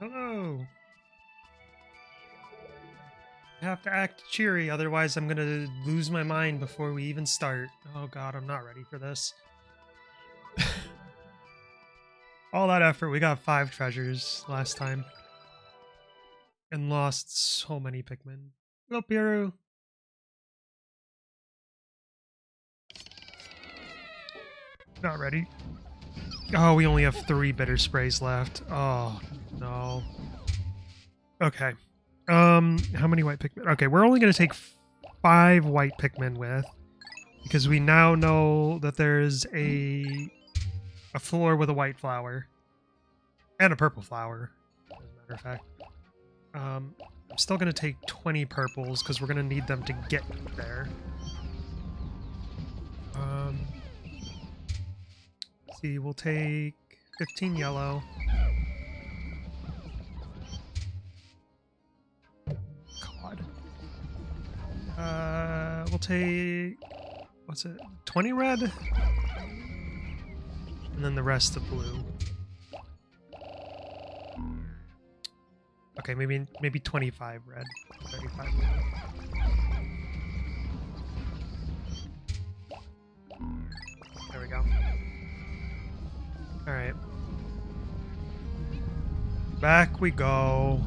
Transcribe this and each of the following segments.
Hello. I have to act cheery, otherwise I'm gonna lose my mind before we even start. Oh god, I'm not ready for this. All that effort, we got five treasures last time. And lost so many Pikmin. Hello, Piru. Not ready. Oh, we only have three bitter sprays left. Oh, no. Okay. Um, how many white Pikmin? Okay, we're only going to take five white Pikmin with, because we now know that there's a a floor with a white flower and a purple flower, as a matter of fact. Um, I'm still going to take 20 purples because we're going to need them to get there. Um, see, we'll take 15 yellow. Uh, we'll take, what's it, 20 red? And then the rest of blue. Okay, maybe maybe 25 red. 35 red. There we go. Alright. Back we go.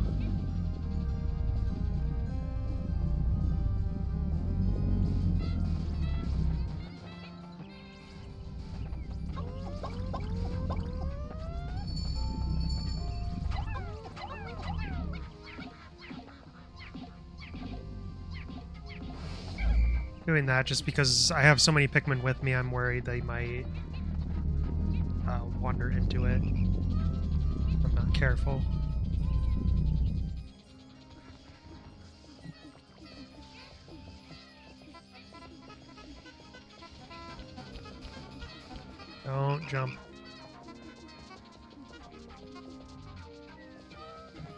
Doing that just because I have so many Pikmin with me, I'm worried they might uh, wander into it. I'm not careful. Don't jump.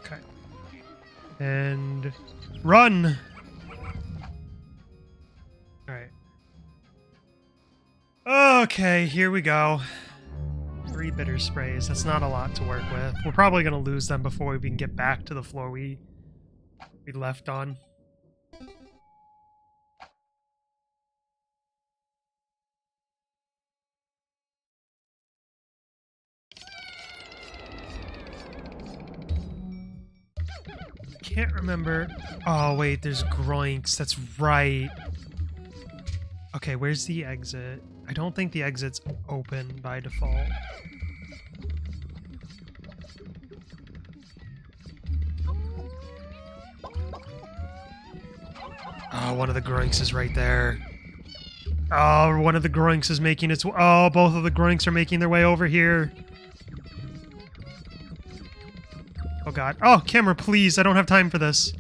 Okay. And run! Okay, here we go. Three bitter sprays. That's not a lot to work with. We're probably going to lose them before we can get back to the floor we we left on. Can't remember. Oh, wait, there's Groinks. That's right. Okay, where's the exit? I don't think the exit's open by default. Oh, one of the Groinks is right there. Oh, one of the Groinks is making its... Oh, both of the Groinks are making their way over here. Oh, God. Oh, camera, please. I don't have time for this.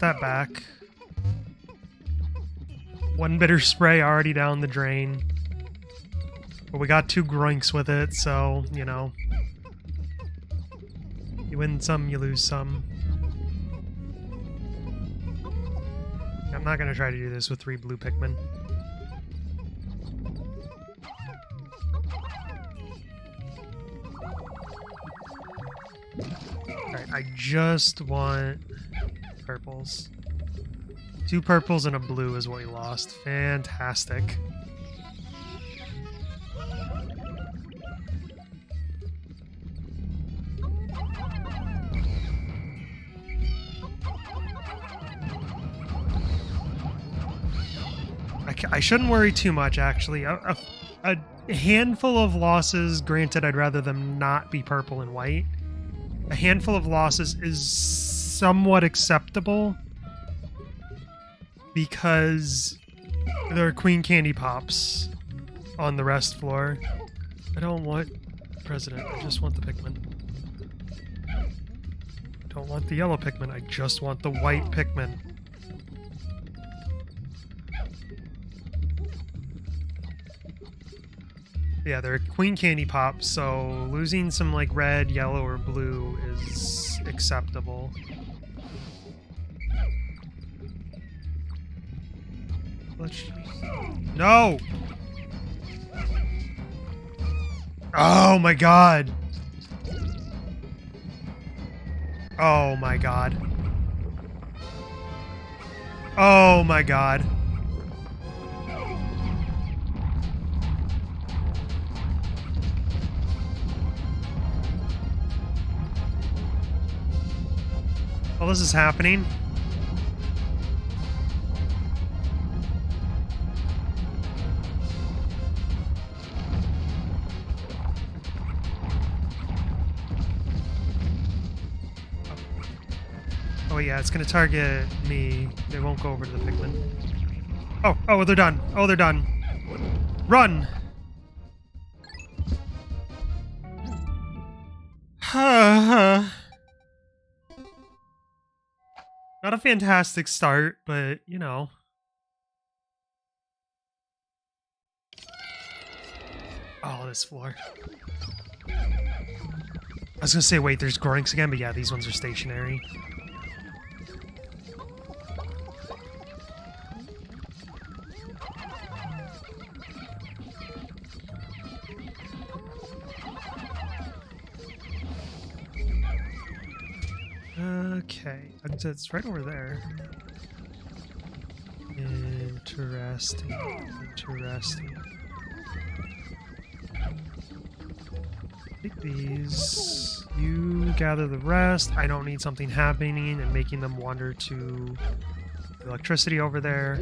That back. One bitter spray already down the drain. But we got two groinks with it, so, you know. You win some, you lose some. I'm not gonna try to do this with three blue Pikmin. Alright, I just want purples. Two purples and a blue is what we lost. Fantastic. I, shouldn't worry too much, actually. A, a, a handful of losses, granted, I'd rather them not be purple and white. A handful of losses is somewhat acceptable because there are Queen Candy Pops on the rest floor. I don't want President, I just want the Pikmin. Don't want the yellow Pikmin, I just want the white Pikmin. Yeah, they're queen candy pop, so losing some like red, yellow, or blue is acceptable. Let's No! Oh my god! Oh my god. Oh my god. While this is happening, Oh, yeah, it's gonna target me. They won't go over to the Pikmin. Oh, oh, they're done. Oh, they're done. Run! Not a fantastic start, but, you know. Oh, this floor. I was gonna say, wait, there's Groinks again, but yeah, these ones are stationary. Okay, it's right over there. Interesting, interesting. Take these. You gather the rest. I don't need something happening and making them wander to electricity over there.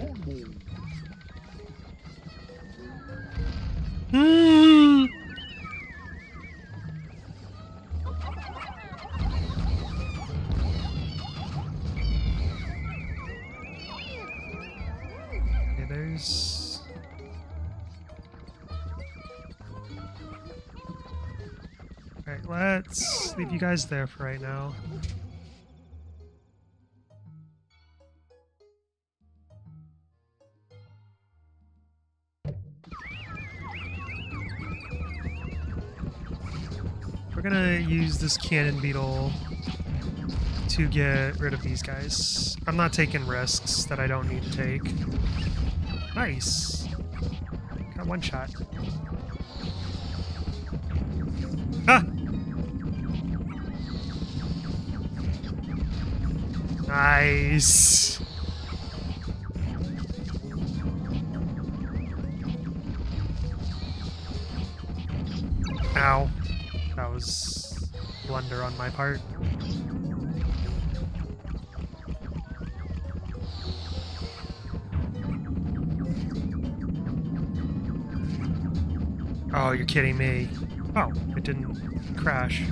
Hmm. you guys there for right now. We're gonna use this cannon beetle to get rid of these guys. I'm not taking risks that I don't need to take. Nice. Got one shot. Ah! Nice. Ow. That was blunder on my part. Oh, you're kidding me. Oh, it didn't crash.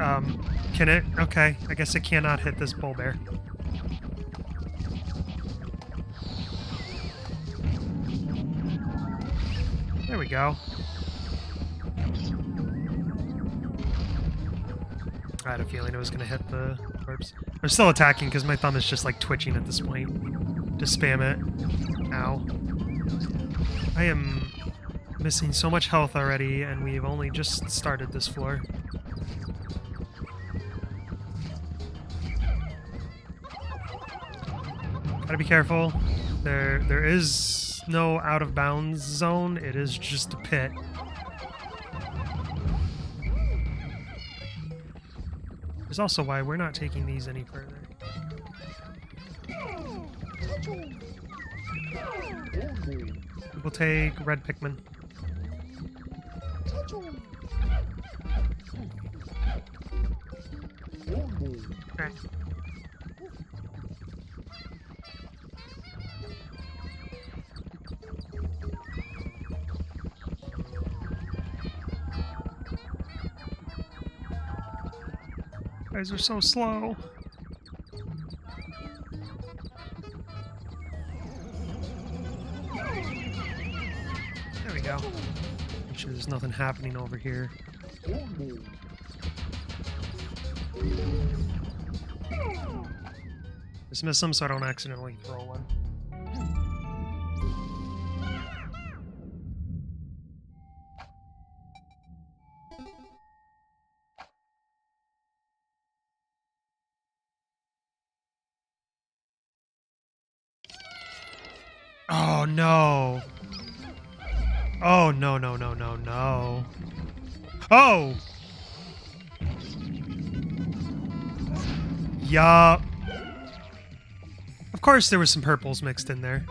Um, can it? Okay, I guess it cannot hit this Bulbear. There we go. I had a feeling it was going to hit the corpse. I'm still attacking because my thumb is just like twitching at this point. To spam it. Ow. I am missing so much health already, and we've only just started this floor. Gotta be careful. There, there is no out of bounds zone. It is just a pit. There's also why we're not taking these any further. We'll take red Pikmin. Guys are so slow. There we go. Make sure there's nothing happening over here. Dismiss them so I don't accidentally throw one. Oh no no no no no. Oh! Yup. Of course there was some purples mixed in there.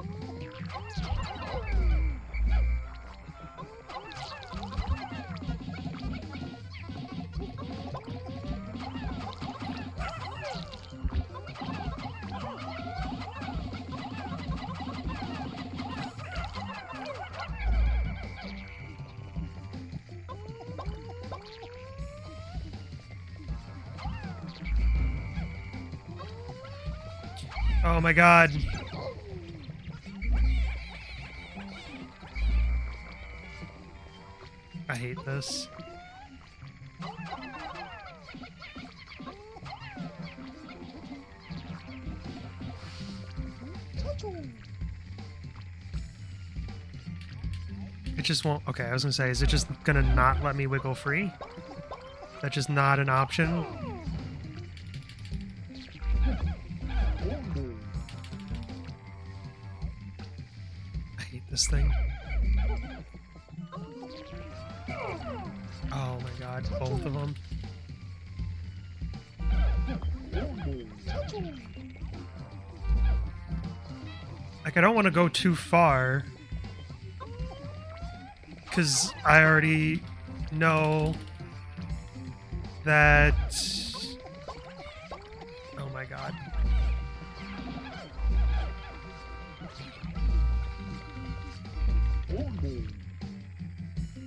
My god. I hate this. It just won't. Okay, I was gonna say, is it just gonna not let me wiggle free? That's just not an option? To go too far. Because I already know that... Oh my god.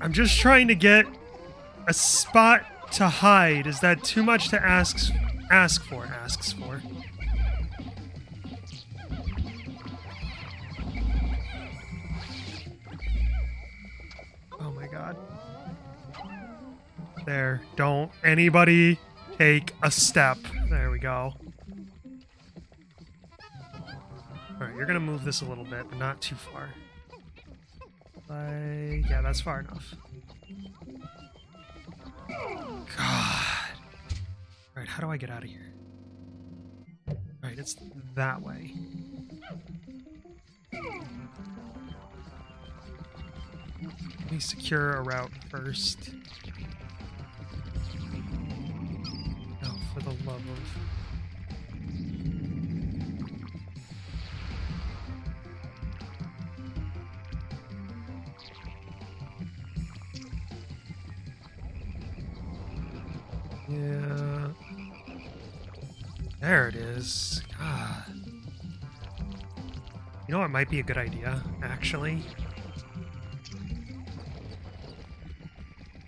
I'm just trying to get a spot to hide. Is that too much to ask ask for? Asks for. There. Don't anybody take a step. There we go. Alright, you're gonna move this a little bit, but not too far. Like, yeah, that's far enough. God. Alright, how do I get out of here? Alright, it's that way. Let me secure a route first. For the love of... Yeah. There it is. You know what might be a good idea, actually?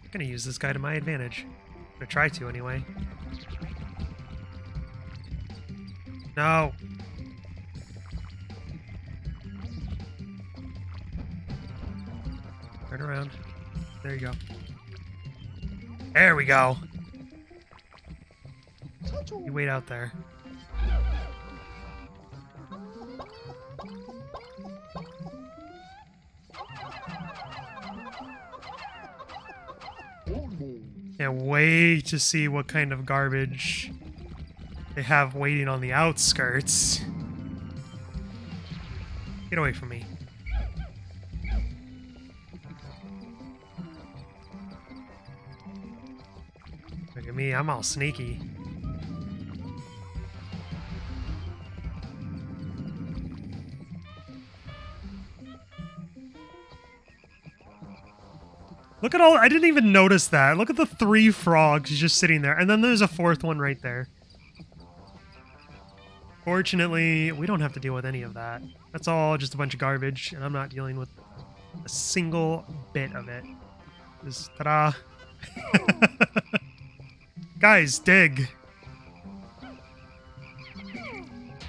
I'm gonna use this guy to my advantage. I'm gonna try to, anyway. No! Turn around. There you go. There we go! You wait out there. Can't wait to see what kind of garbage they have waiting on the outskirts. Get away from me. Look at me, I'm all sneaky. Look at all, I didn't even notice that. Look at the three frogs just sitting there. And then there's a fourth one right there. Fortunately, we don't have to deal with any of that. That's all just a bunch of garbage, and I'm not dealing with a single bit of it. Just, ta-da. Guys, dig. There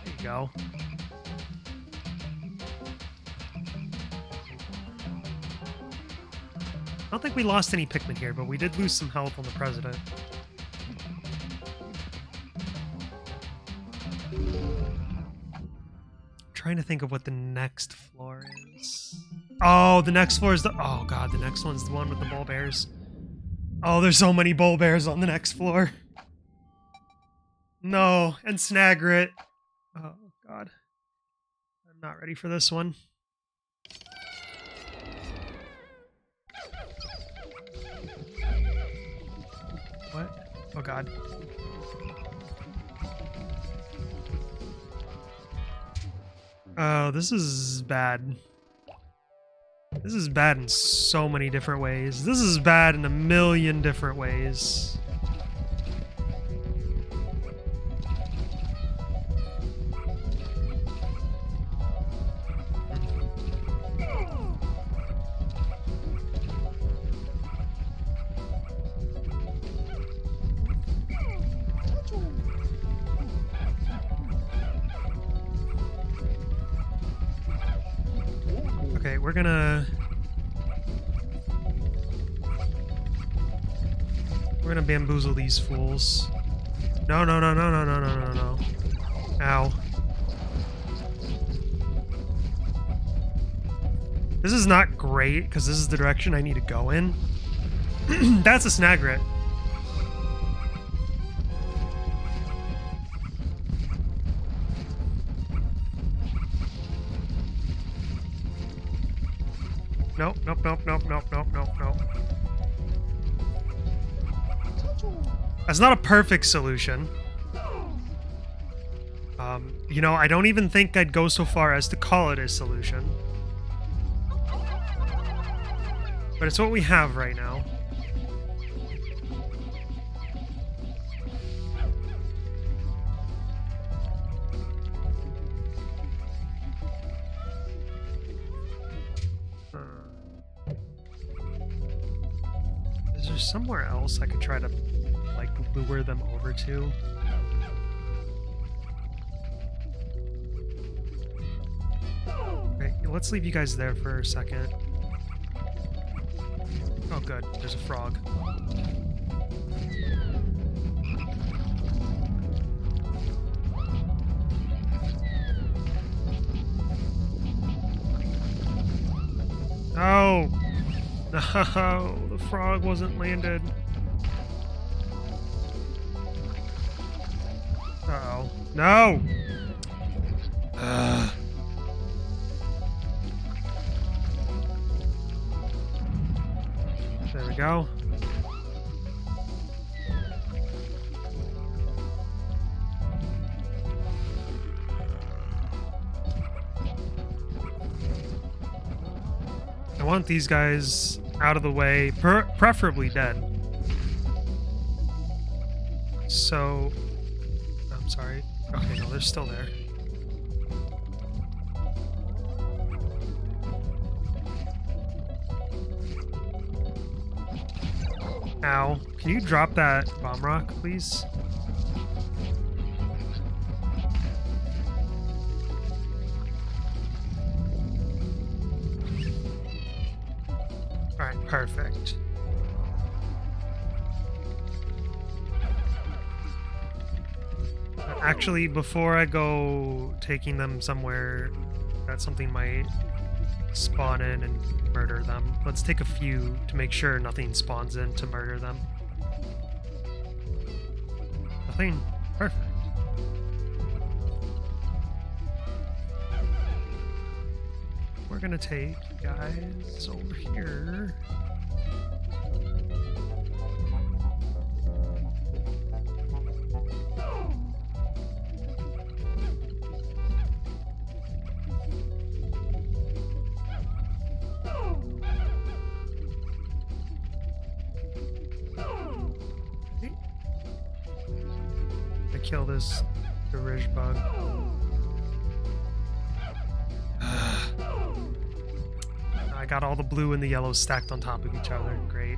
you go. I don't think we lost any Pikmin here, but we did lose some health on the President. Trying to think of what the next floor is. Oh, the next floor is the... Oh, God, the next one's the one with the Bulbears. Oh, there's so many Bulbears on the next floor. No, and Snagret. Oh, God. I'm not ready for this one. What? Oh, God. Oh, this is bad. This is bad in so many different ways. This is bad in a million different ways. Gonna... We're gonna bamboozle these fools. No, no, no, no, no, no, no, no, no. Ow. This is not great, because this is the direction I need to go in. That's a snagret. Nope, That's not a perfect solution. Um, you know, I don't even think I'd go so far as to call it a solution. But it's what we have right now. Is there somewhere else I could try to, lure them over to? Okay, let's leave you guys there for a second. Oh, good. There's a frog. No! No! The frog wasn't landed. No! Ugh. There we go. I want these guys out of the way, preferably dead. So, they're still there. Ow. Can you drop that bomb rock, please? Actually, before I go taking them somewhere that something might spawn in and murder them, let's take a few to make sure nothing spawns in to murder them. Nothing? Perfect. We're gonna take guys over here. To kill this Garish bug. I got all the blue and the yellow stacked on top of each other. Great.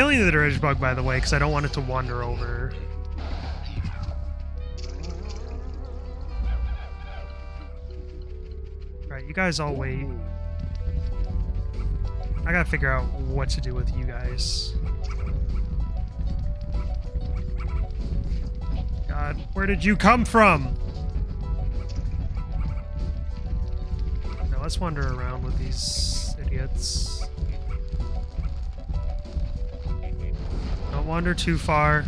Killing the dredge bug, by the way, because I don't want it to wander over. Alright, you guys all wait. I gotta figure out what to do with you guys. God, where did you come from? Now let's wander around with these idiots. Wander too far.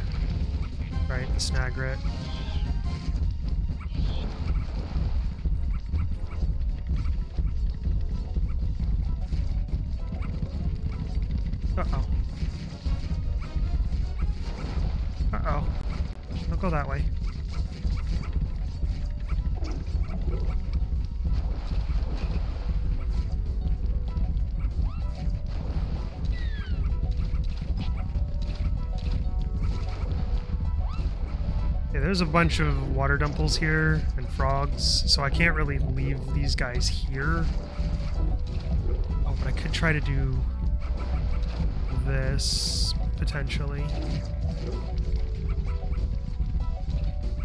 Right, the snagret. Uh-oh. A bunch of water dumples here and frogs, so I can't really leave these guys here. Oh, but I could try to do this, potentially.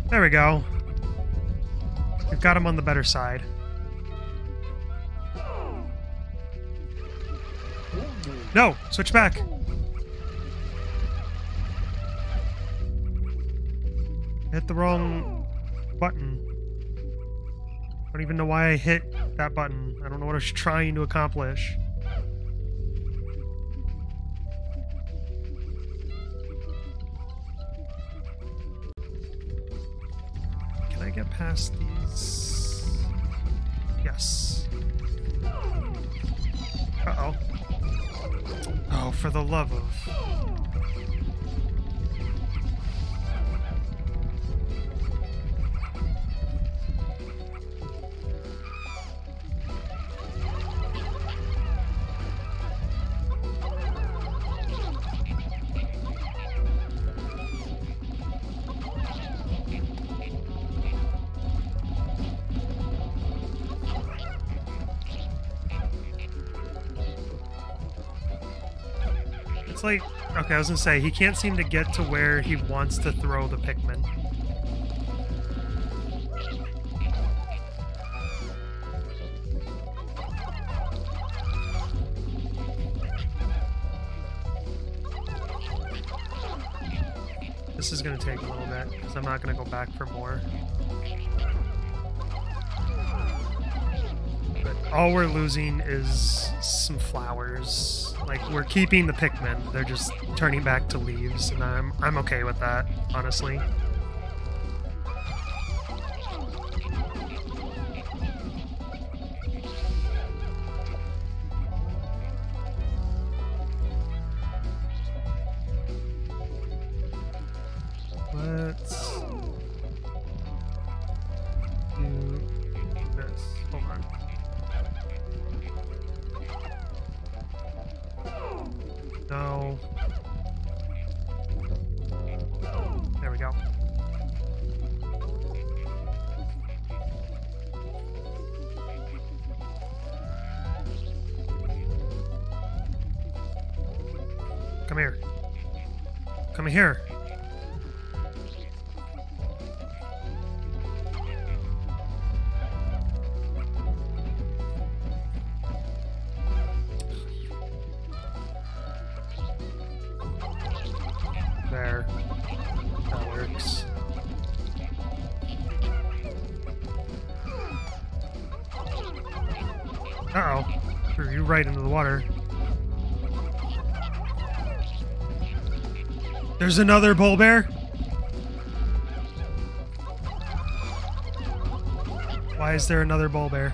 There we go. We've got him on the better side. No! Switch back! The wrong button. I don't even know why I hit that button. I don't know what I was trying to accomplish. Can I get past these? I was gonna say, he can't seem to get to where he wants to throw the Pikmin. This is gonna take a little bit, because I'm not gonna go back for more. But all we're losing is some flowers. Like we're keeping the Pikmin. They're just turning back to leaves, and I'm I'm okay with that, honestly. Here. There's another Bulbear. Why is there another Bulbear?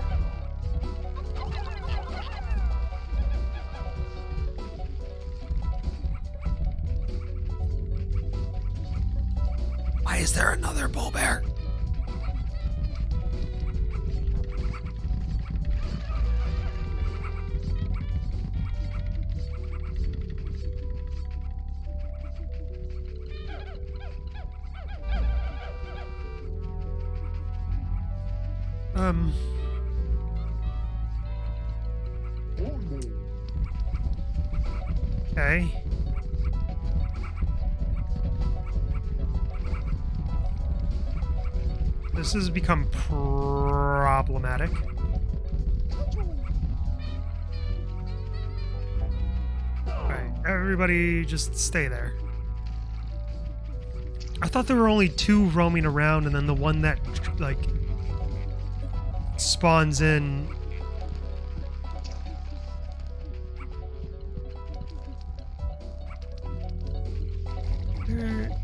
Has become problematic. Alright, everybody just stay there. I thought there were only two roaming around and then the one that, like, spawns in.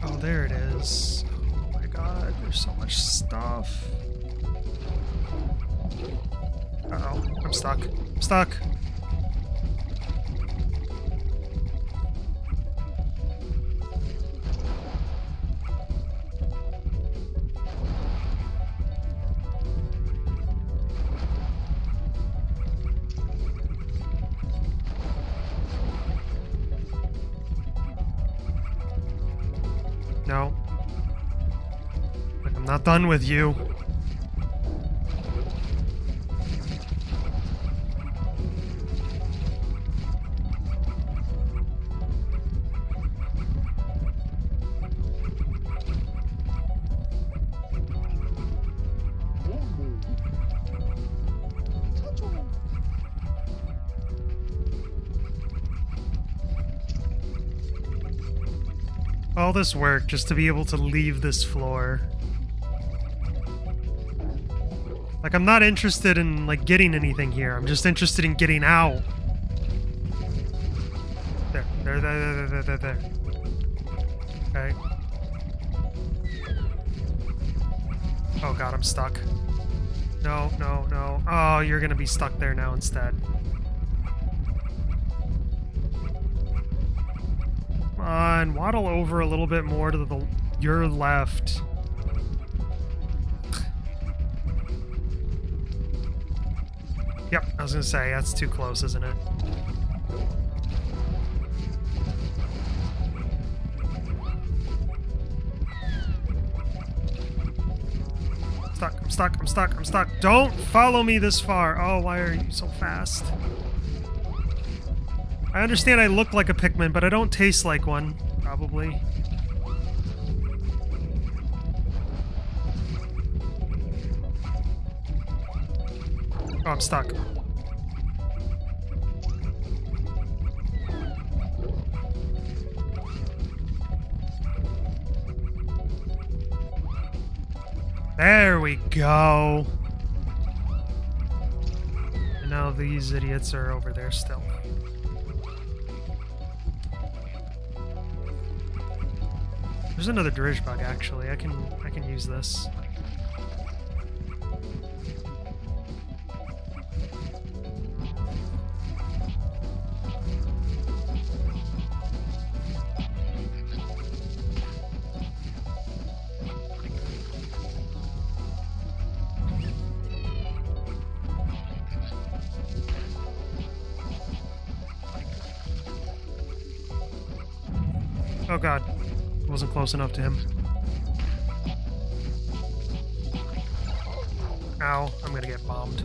Oh, there it is. There's so much stuff. Uh oh, I'm stuck. I'm stuck. Done with you. All this work just to be able to leave this floor. Like, I'm not interested in, like, getting anything here. I'm just interested in getting out. There, there, there, there, there, there, there. Okay. Oh god, I'm stuck. No, no, no. Oh, you're gonna be stuck there now instead. Come on, waddle over a little bit more to the your left. I was gonna say, that's too close, isn't it? Stuck, I'm stuck, I'm stuck, I'm stuck. Don't follow me this far. Oh, why are you so fast? I understand I look like a Pikmin, but I don't taste like one, probably. Oh, I'm stuck. There we go. And now these idiots are over there still. There's another dredge bug actually. I can I can use this. Close enough to him. Ow, I'm gonna get bombed.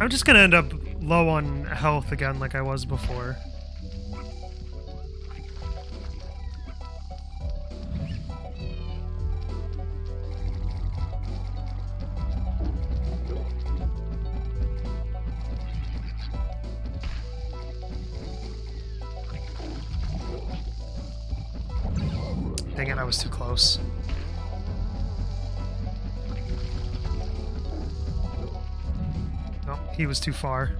I'm just gonna end up low on health again like I was before. He was too far.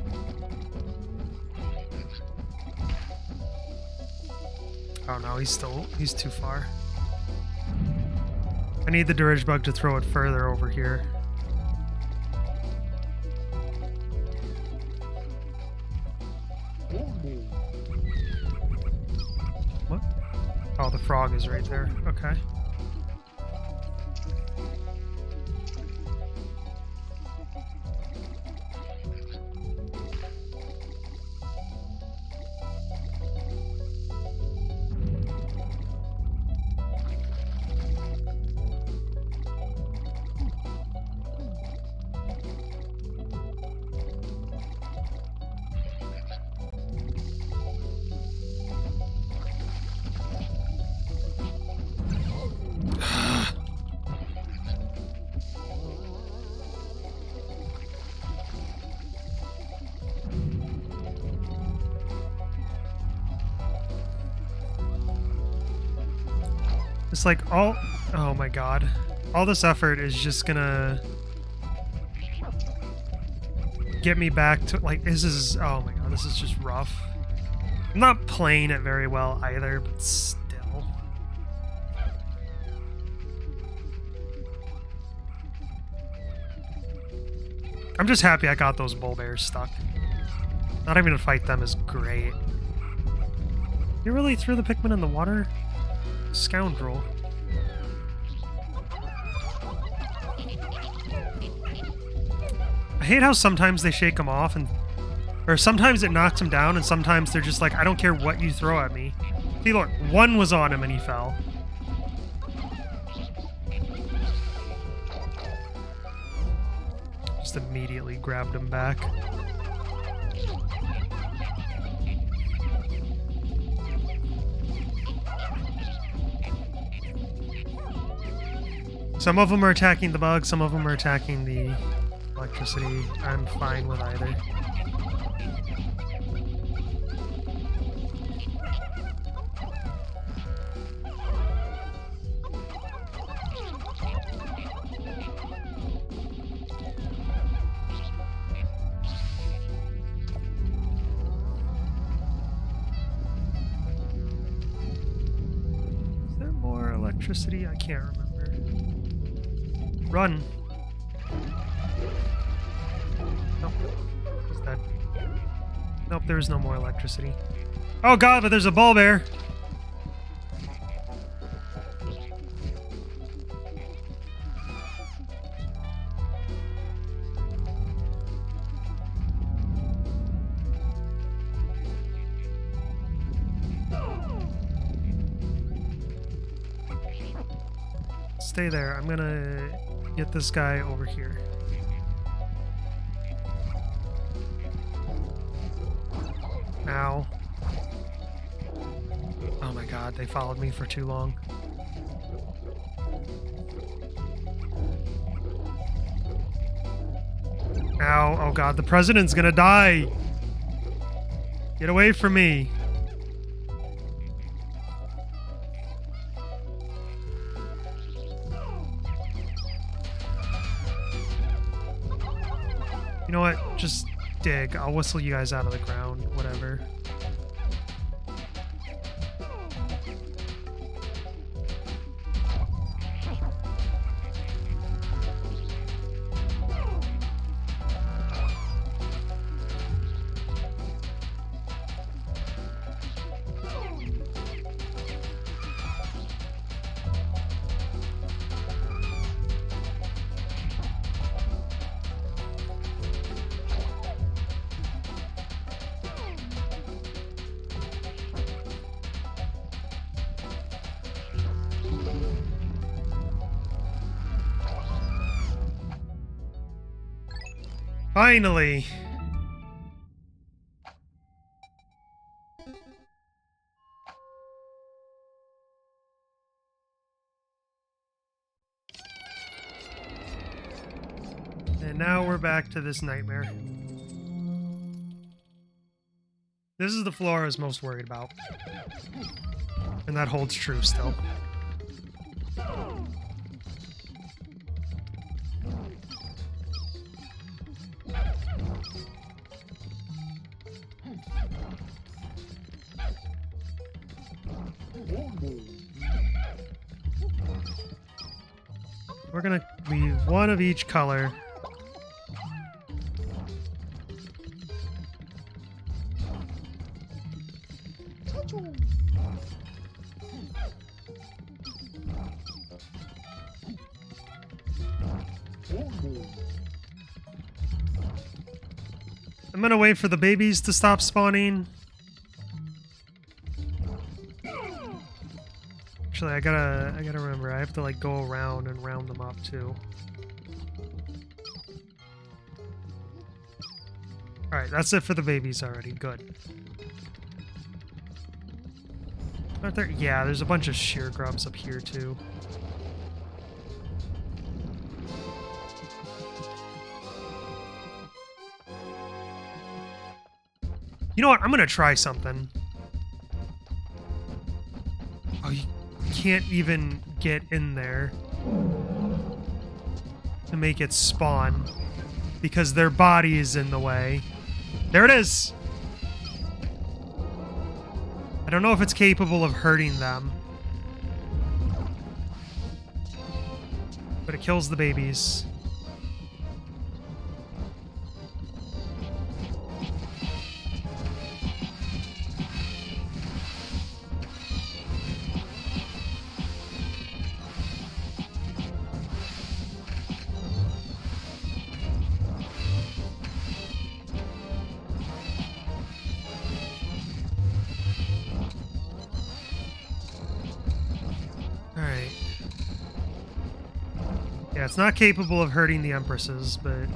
Oh no, he's still he's too far. I need the Dirge Bug to throw it further over here. It's like all... Oh my god. All this effort is just gonna... Get me back to... Like, this is... Oh my god, this is just rough. I'm not playing it very well either, but still. I'm just happy I got those Bulbears stuck. Not even to fight them is great. You really threw the Pikmin in the water? Scoundrel. I hate how sometimes they shake him off and or sometimes it knocks him down and sometimes they're just like, I don't care what you throw at me. See look, one was on him and he fell. Just immediately grabbed him back. Some of them are attacking the bug, some of them are attacking the electricity. I'm fine with either. Is there more electricity? I can't remember. Run. Nope. He's dead. Nope, there's no more electricity. Oh god, but there's a Bulbear! Stay there. I'm gonna get this guy over here. Ow. Oh my god, they followed me for too long. Ow, oh god, the president's gonna die! Get away from me! I'll whistle you guys out of the ground. Whatever. Finally! And now we're back to this nightmare. This is the floor I was most worried about. And that holds true still. We're gonna leave one of each color. Gonna wait for the babies to stop spawning. Actually, I gotta, I gotta remember, I have to like go around and round them up too. Alright, that's it for the babies already, good. Aren't there? Yeah, there's a bunch of Sheargrubs up here too. You know what? I'm gonna try something. Oh, you can't even get in there to make it spawn because their body is in the way. There it is! I don't know if it's capable of hurting them. But it kills the babies. It's not capable of hurting the Empresses, but...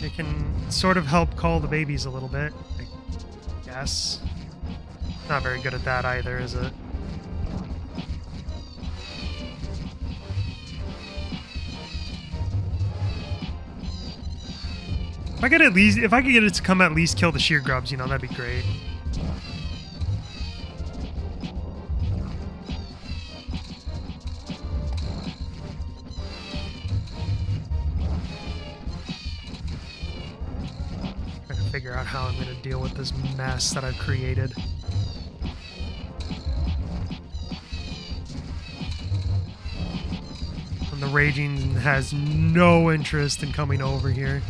It can sort of help call the babies a little bit, I guess. Not very good at that either, is it? If I could at least, if I could get it to come at least kill the Sheargrubs, you know, that'd be great. This mess that I've created. And the Raging has no interest in coming over here.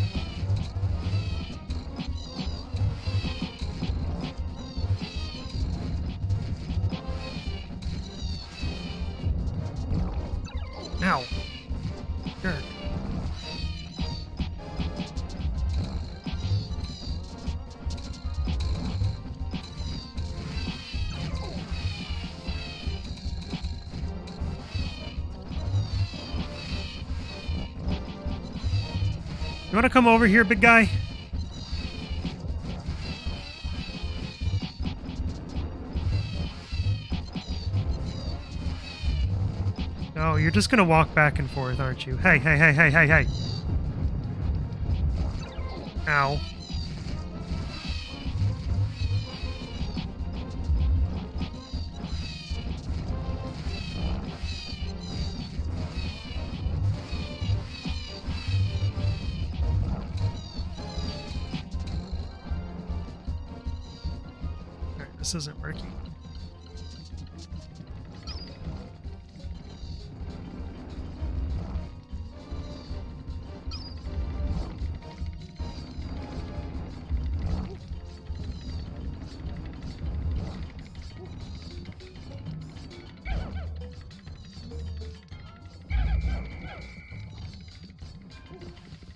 Over here, big guy? No, you're just gonna walk back and forth, aren't you? Hey, hey, hey, hey, hey, hey. Ow. This isn't working.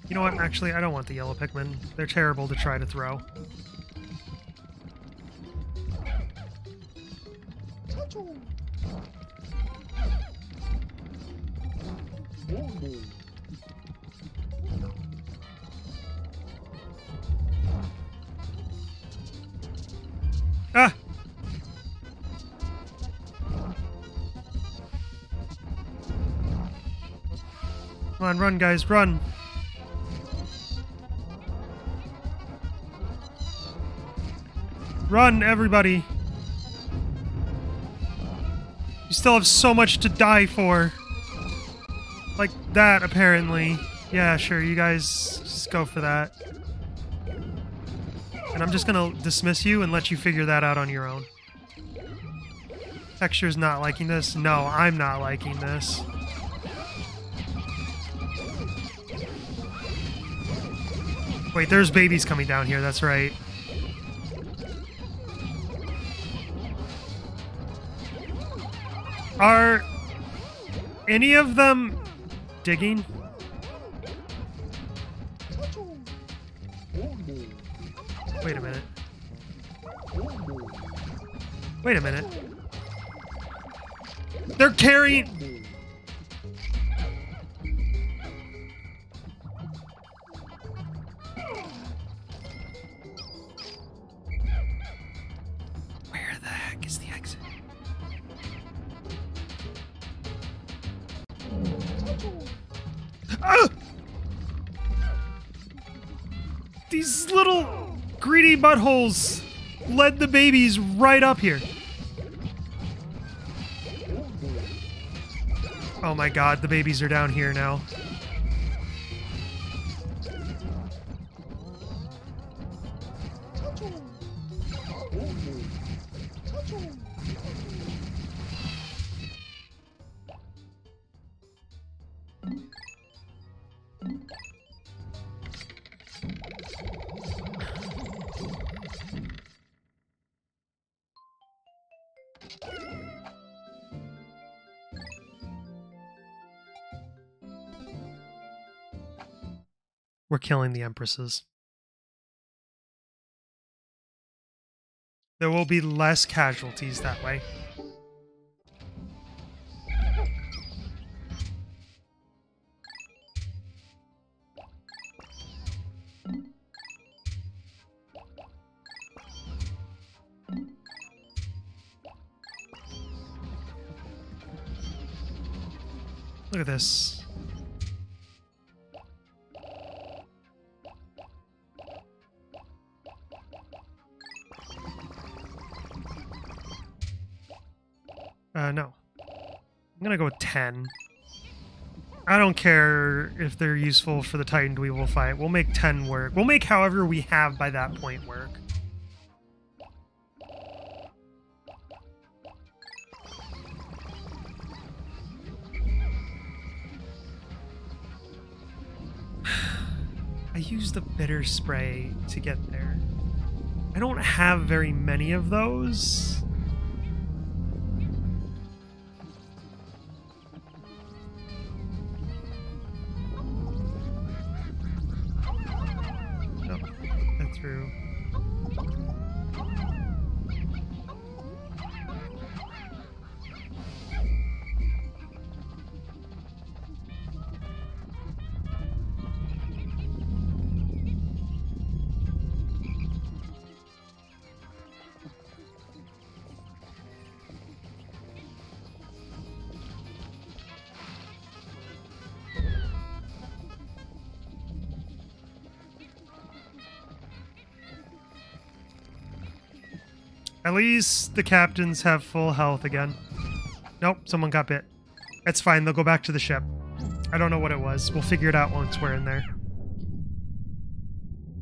You know what? Actually, I don't want the yellow Pikmin. They're terrible to try to throw. Run, guys, run! Run, everybody! You still have so much to die for. Like that, apparently. Yeah, sure, you guys just go for that. And I'm just gonna dismiss you and let you figure that out on your own. Texture's not liking this. No, I'm not liking this. Wait, there's babies coming down here. That's right. Are any of them digging? Wait a minute. Wait a minute. Babies right up here. Oh my god, the babies are down here now. The empresses. There will be less casualties that way. Look at this. Uh, no. I'm gonna go with 10. I don't care if they're useful for the Titan Dweevil fight. We'll make 10 work. We'll make however we have by that point work. I used the bitter spray to get there. I don't have very many of those. Least the captains have full health again. Nope, someone got bit. It's fine, they'll go back to the ship. I don't know what it was. We'll figure it out once we're in there.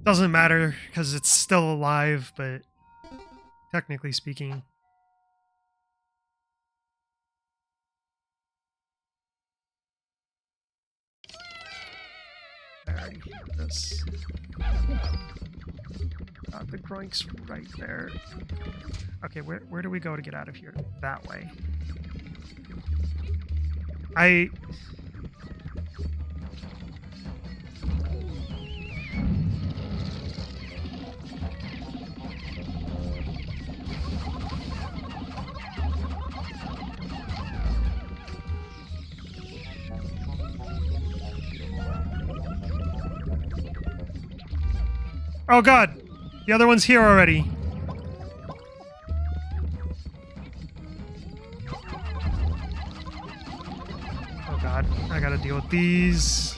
Doesn't matter, because it's still alive, but technically speaking. Already this. Got the groinks right there. Okay, where where do we go to get out of here? That way. I Oh god! The other one's here already. Oh god, I gotta deal with these.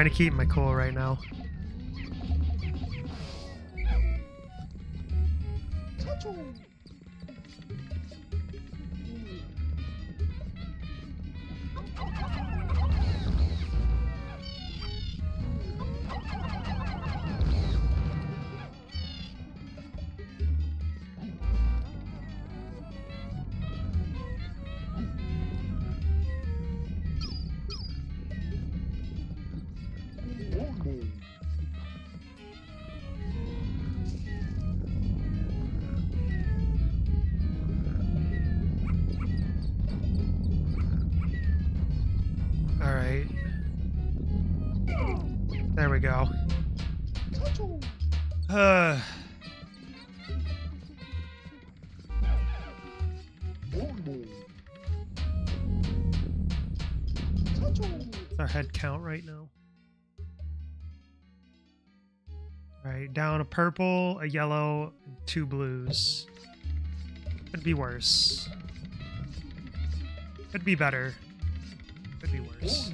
Trying to keep my cool right now. We go. Uh, our head count right now? All right, down a purple, a yellow, two blues. Could be worse. Could be better. Could be worse.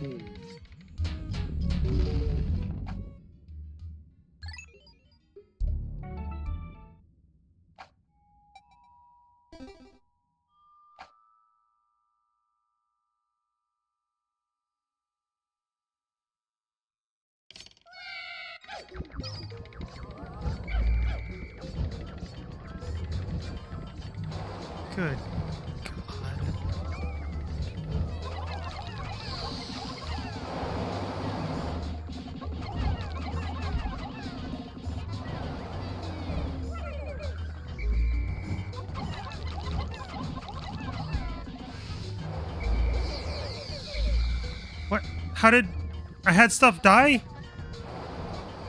I had stuff die?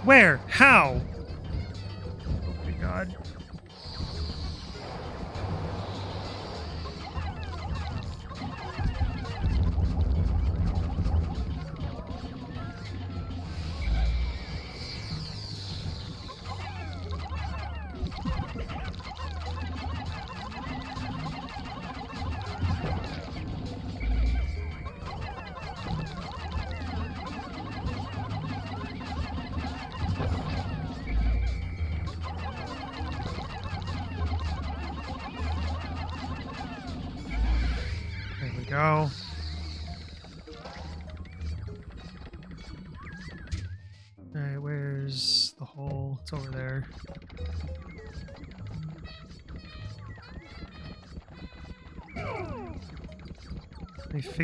Where? How?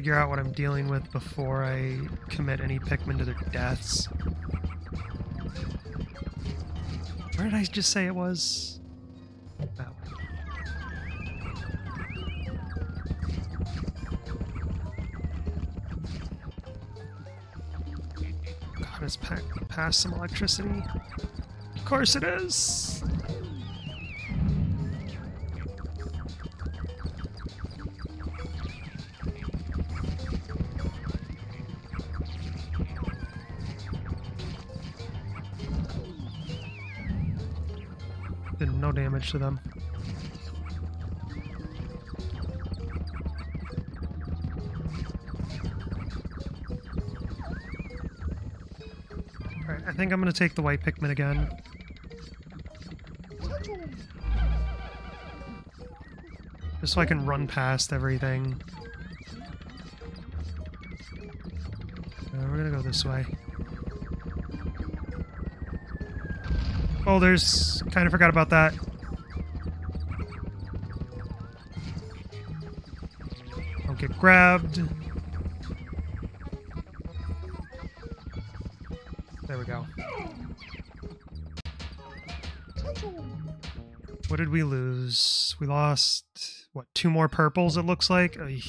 Figure out what I'm dealing with before I commit any Pikmin to their deaths. Where did I just say it was? That way. God, it's pa- past some electricity. Of course it is. Damage to them. Alright, I think I'm gonna take the white Pikmin again. Just so I can run past everything. Uh, we're gonna go this way. Boulders. Kind of forgot about that. Get grabbed. There we go. What did we lose? We lost, what, two more purples it looks like? I'm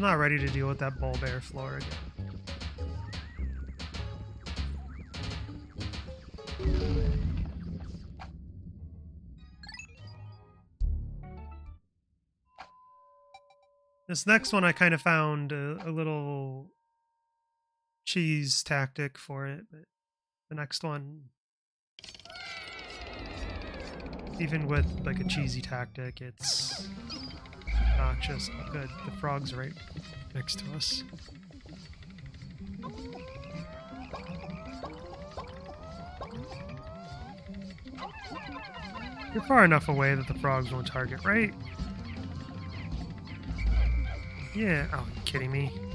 not ready to deal with that Bulbear floor again. This next one I kind of found a, a little cheese tactic for it, but the next one Even with like a cheesy tactic, it's obnoxious. Oh, good. The frog's right next to us. You're far enough away that the frogs won't target, right? Yeah. Oh, you kidding me?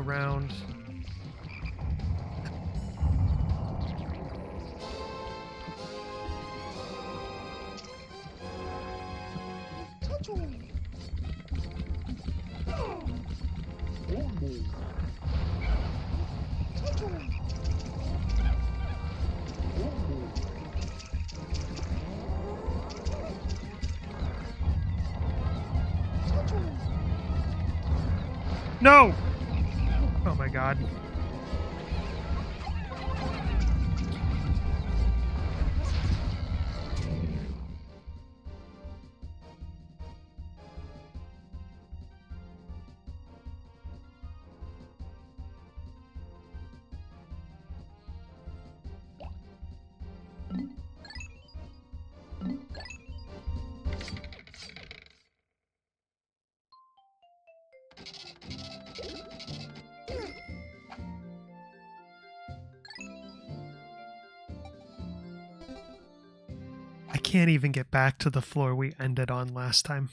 Around. Can't even get back to the floor we ended on last time.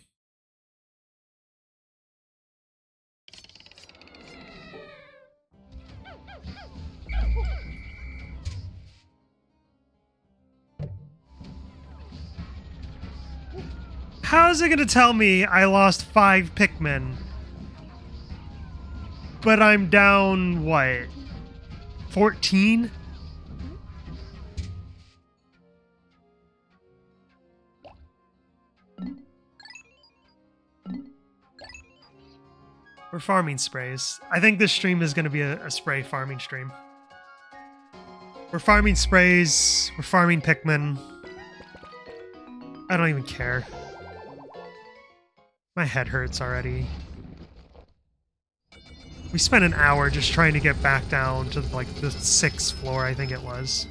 How is it going to tell me I lost five Pikmin? But I'm down, what? 14? We're farming sprays. I think this stream is going to be a, a spray farming stream. We're farming sprays. We're farming Pikmin. I don't even care. My head hurts already. We spent an hour just trying to get back down to like the sixth floor, I think it was.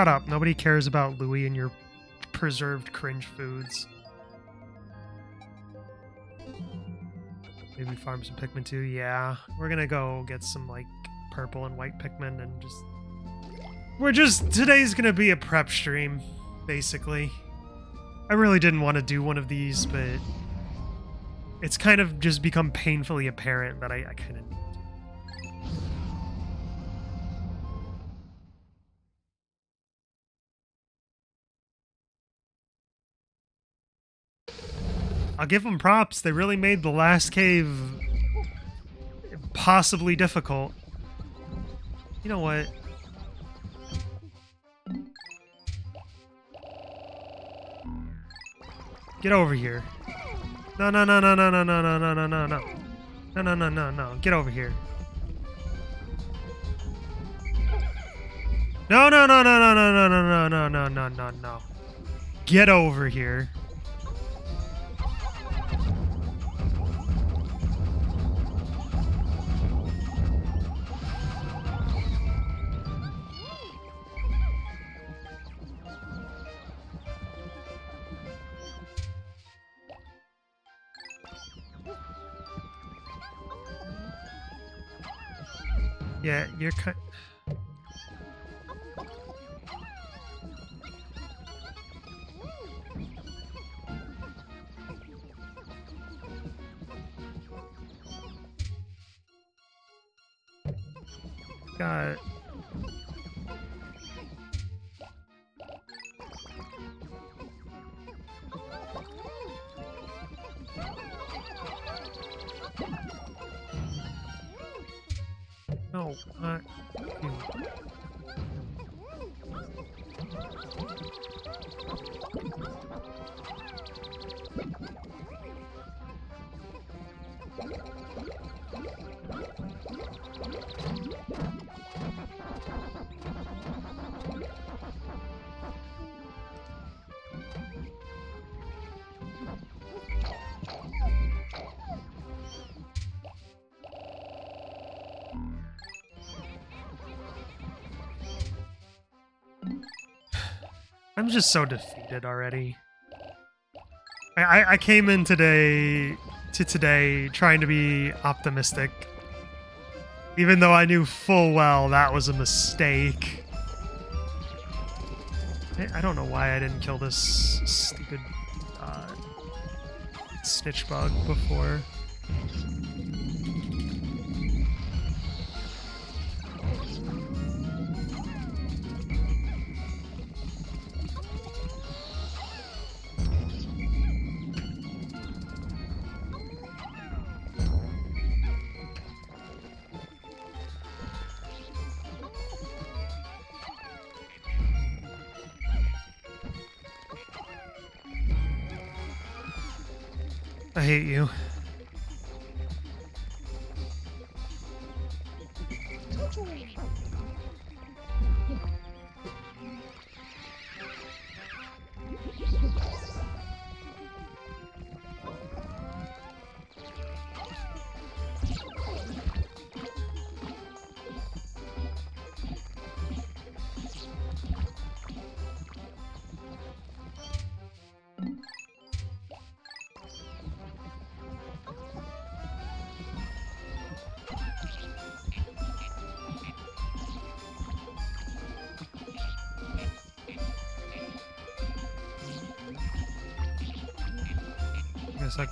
Shut up. Nobody cares about Louis and your preserved cringe foods. Maybe farm some Pikmin too. Yeah, we're gonna go get some like purple and white Pikmin and just. We're just today's gonna be a prep stream, basically. I really didn't want to do one of these, but it's kind of just become painfully apparent that I, I kind of give them props. They really made the last cave possibly difficult. You know what? Get over here. No, no, no, no, no, no, no, no, no, no, no, no. No, no, no, no, no. Get over here. No, no, no, no, no, no, no, no, no, no, no, no, no, no. Get over here. You're kind. Got it. I'm just so defeated already. I, I, came in today to today trying to be optimistic. Even though I knew full well that was a mistake. I, I don't know why I didn't kill this stupid uh, Snitchbug before. I hate you.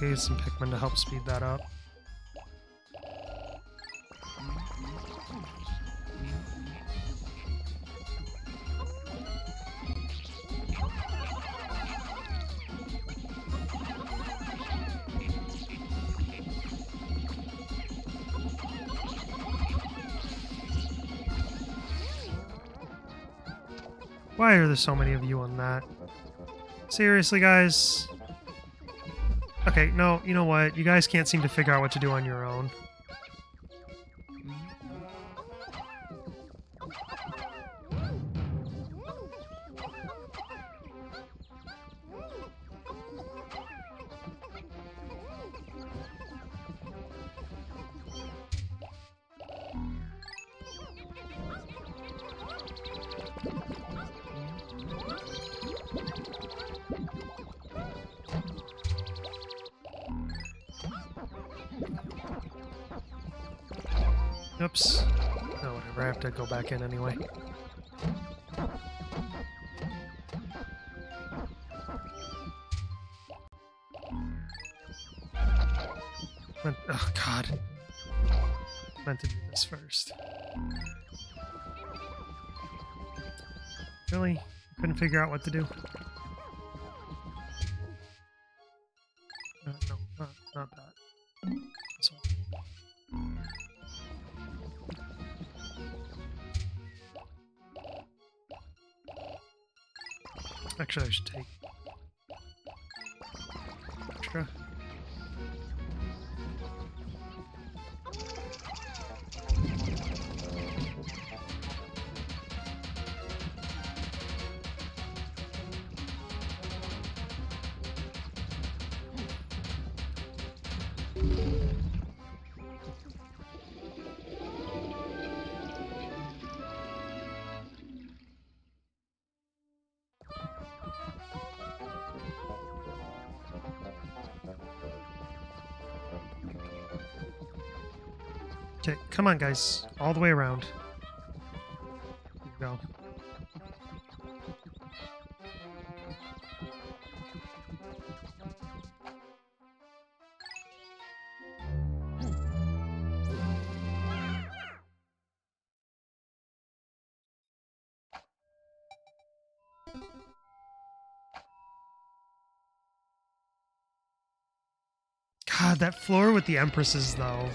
Use some Pikmin to help speed that up. Why are there so many of you on that? Seriously, guys? Okay, no, you know what? You guys can't seem to figure out what to do on your own. Figure out what to do? Uh, no, not, not that. This one. Actually, I should take come on, guys. All the way around. Go. God, that floor with the empresses, though.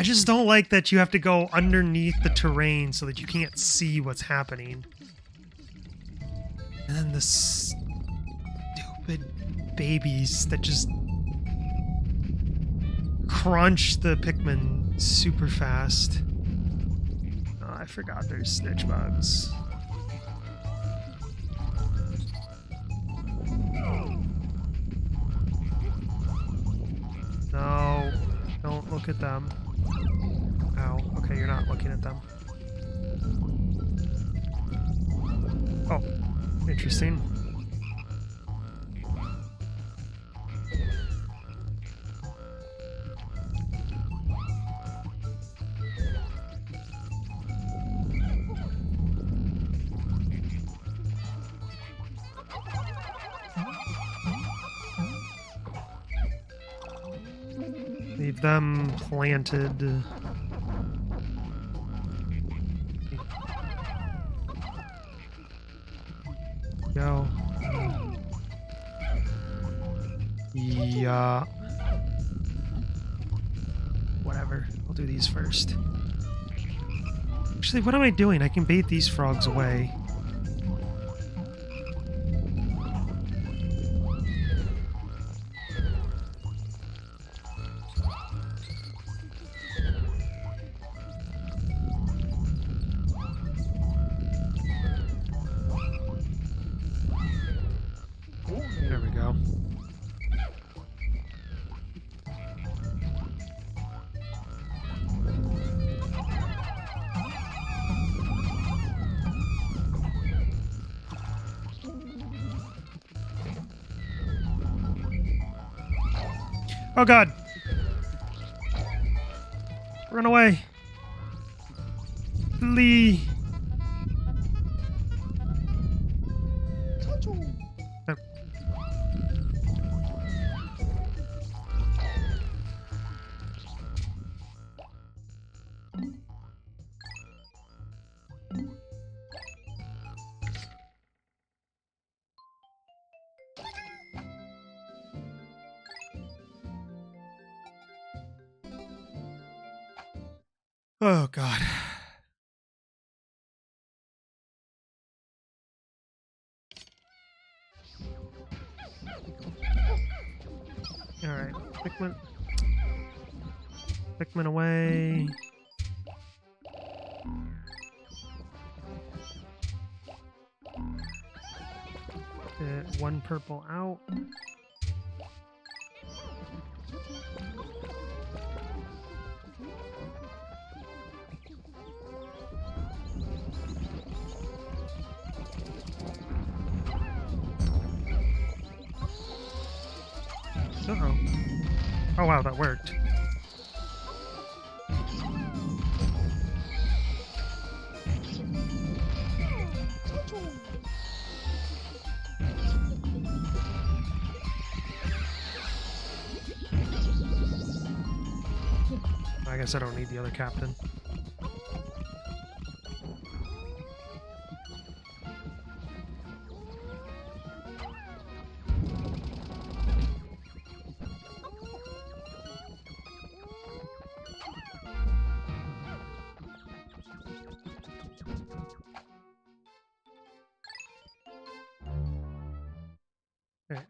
I just don't like that you have to go underneath the terrain so that you can't see what's happening. And then the stupid babies that just crunch the Pikmin super fast. Oh, I forgot there's Snitchbugs. No, don't look at them. Okay, you're not looking at them. Oh, interesting. Leave them planted. Actually, what am I doing? I can bait these frogs away. Oh god. Purple out. Guess I don't need the other captain.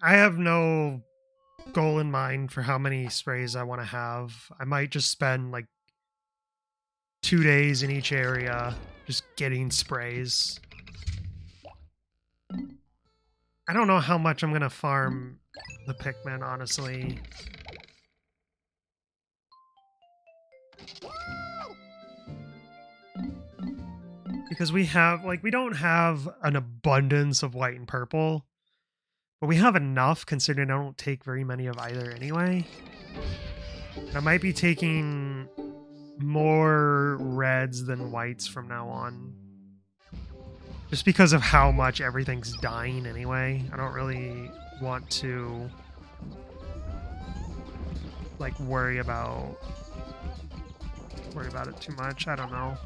I have no for how many sprays I want to have. I might just spend like two days in each area just getting sprays. I don't know how much I'm going to farm the Pikmin, honestly. Because we have, like, we don't have an abundance of white and purple. But we have enough considering I don't take very many of either anyway. I might be taking more reds than whites from now on. Just because of how much everything's dying anyway. I don't really want to like worry about worry about it too much. I don't know.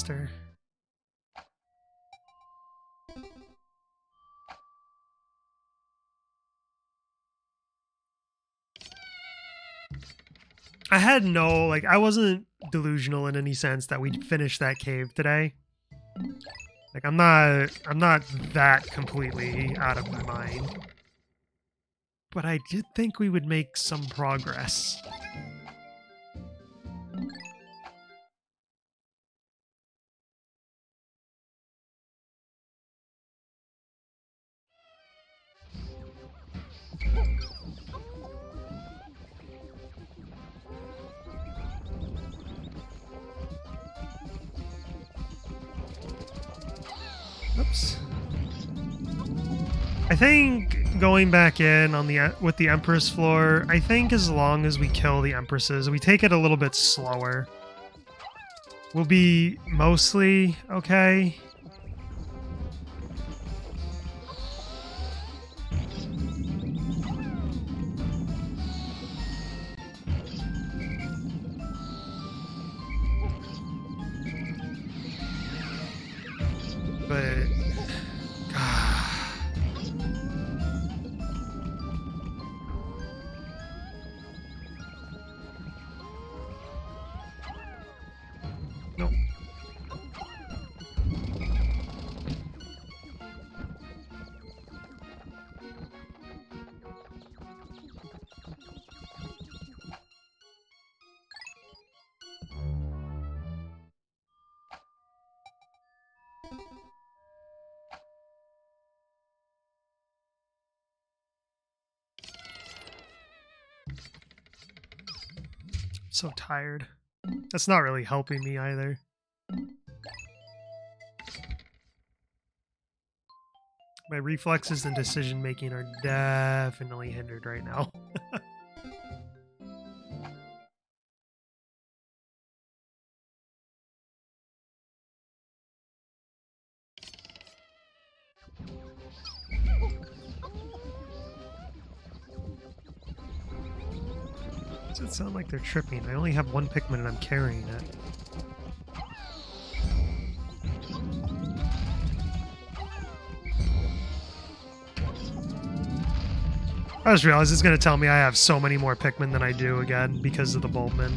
Faster. I had no, like, I wasn't delusional in any sense that we'd finish that cave today. Like, I'm not, I'm not that completely out of my mind. But I did think we would make some progress. I think going back in on the uh, with the Empress floor, I think as long as we kill the Empresses, we take it a little bit slower. We'll be mostly okay. So tired. That's not really helping me either. My reflexes and decision making are definitely hindered right now. It sound like they're tripping? I only have one Pikmin and I'm carrying it. I just realized it's going to tell me I have so many more Pikmin than I do again because of the Bulbmin.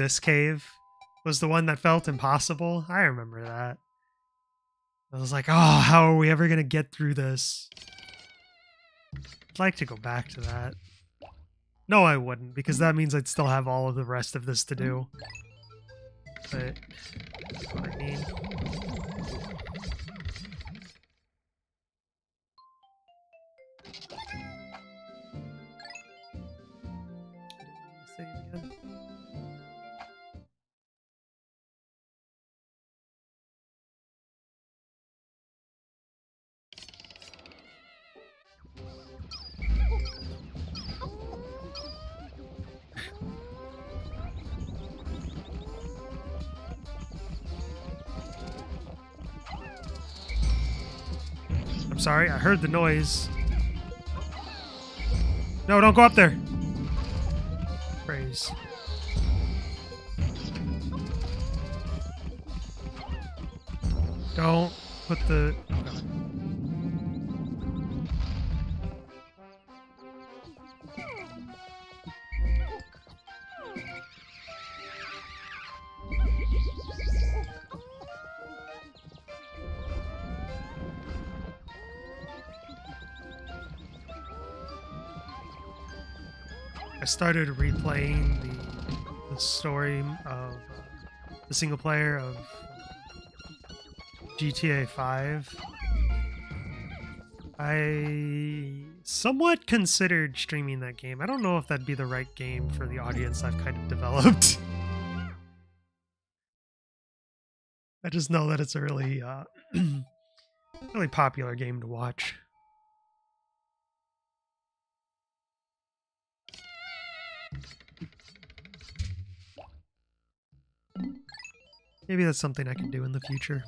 This cave was the one that felt impossible? I remember that. I was like, oh, how are we ever going to get through this? I'd like to go back to that. No, I wouldn't, because that means I'd still have all of the rest of this to do. But, I mean. I heard the noise. No, don't go up there. Started replaying the, the story of uh, the single player of GTA 5. I somewhat considered streaming that game. I don't know if that'd be the right game for the audience I've kind of developed. I just know that it's a really, uh, really popular game to watch. Maybe that's something I can do in the future.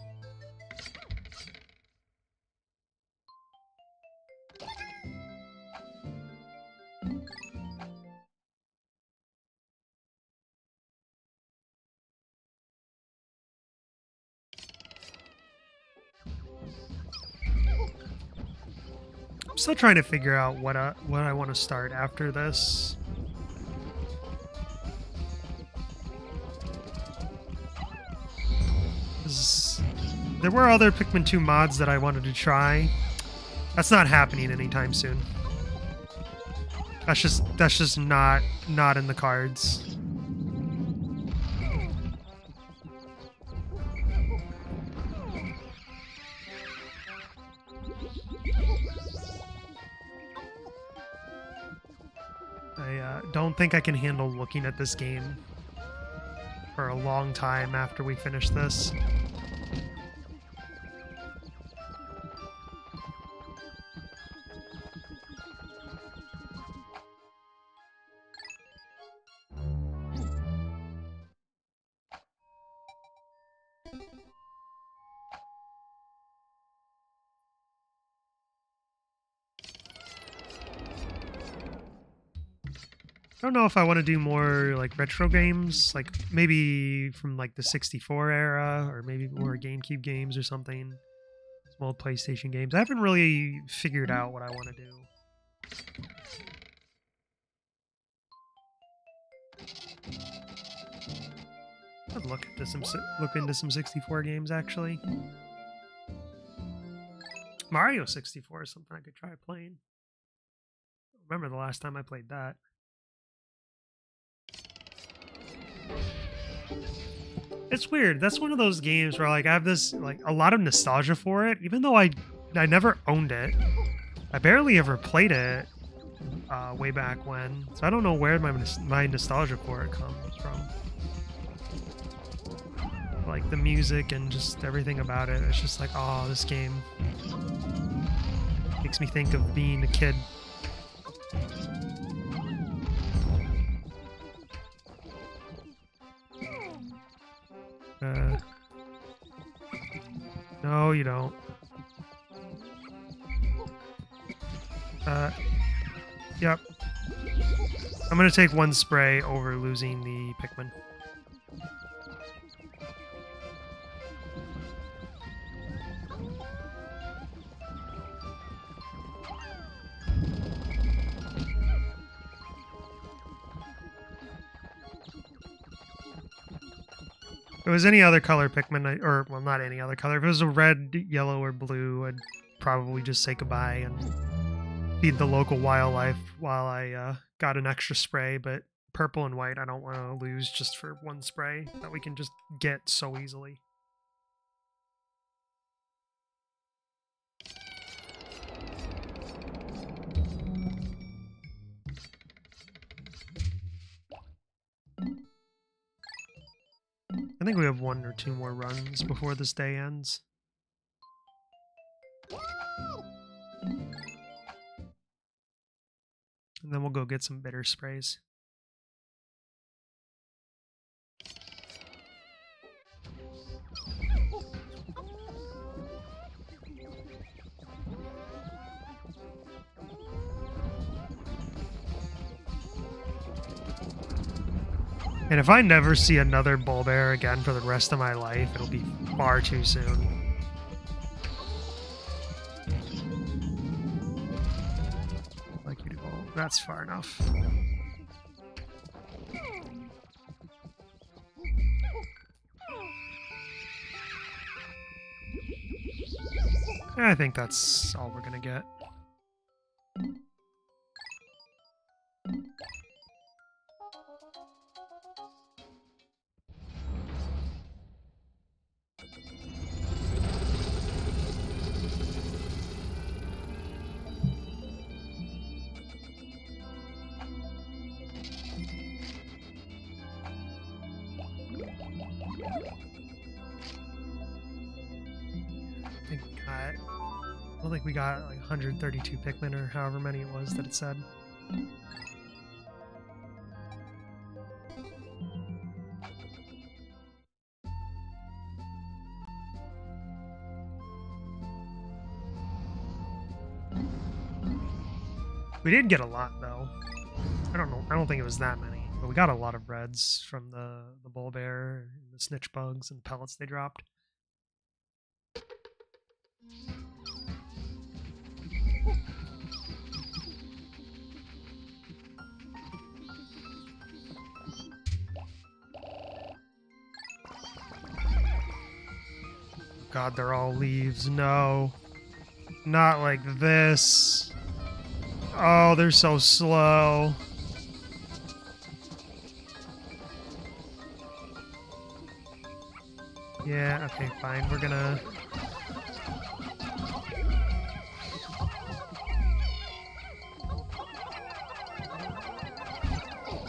I'm still trying to figure out what I, what I want to start after this. There were other Pikmin 2 mods that I wanted to try. That's not happening anytime soon. That's just that's just not not in the cards. I uh, don't think I can handle looking at this game for a long time after we finish this. Don't know if I want to do more like retro games, like maybe from like the 64 era or maybe more GameCube games or something. Some old PlayStation games. I haven't really figured out what I want to do. I'd look at some look into some 64 games actually. Mario 64 is something I could try playing. remember the last time I played that. It's weird. That's one of those games where like I have this like a lot of nostalgia for it, even though I I never owned it. I barely ever played it uh, way back when, so I don't know where my my nostalgia for it comes from. Like the music and just everything about it. It's just like, oh, this game makes me think of being a kid. No, you don't. Uh, yep. I'm gonna take one spray over losing the Pikmin. If it was any other color Pikmin, or, well, not any other color. If it was a red, yellow, or blue, I'd probably just say goodbye and feed the local wildlife while I uh, got an extra spray. But purple and white, I don't want to lose just for one spray that we can just get so easily. I think we have one or two more runs before this day ends. And then we'll go get some bitter sprays. And if I never see another Bulbear again for the rest of my life, it'll be far too soon. Like you to go. That's far enough. I think that's all we're gonna get. Think we got like 132 Pikmin or however many it was that it said. We did get a lot though. I don't know. I don't think it was that many, but we got a lot of reds from the the Bulbear, and the Snitchbugs, and pellets they dropped. God, they're all leaves. No. Not like this. Oh, they're so slow. Yeah, okay, fine. We're gonna...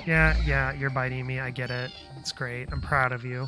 Yeah, yeah, you're biting me. I get it. It's great. I'm proud of you.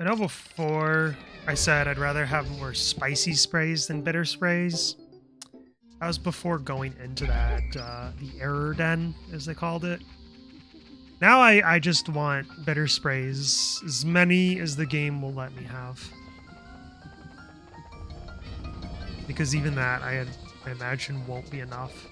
I know before I said I'd rather have more spicy sprays than bitter sprays. That was before going into that, uh, the error den, as they called it. Now I, I just want bitter sprays, as many as the game will let me have. Because even that, I, I imagine, won't be enough.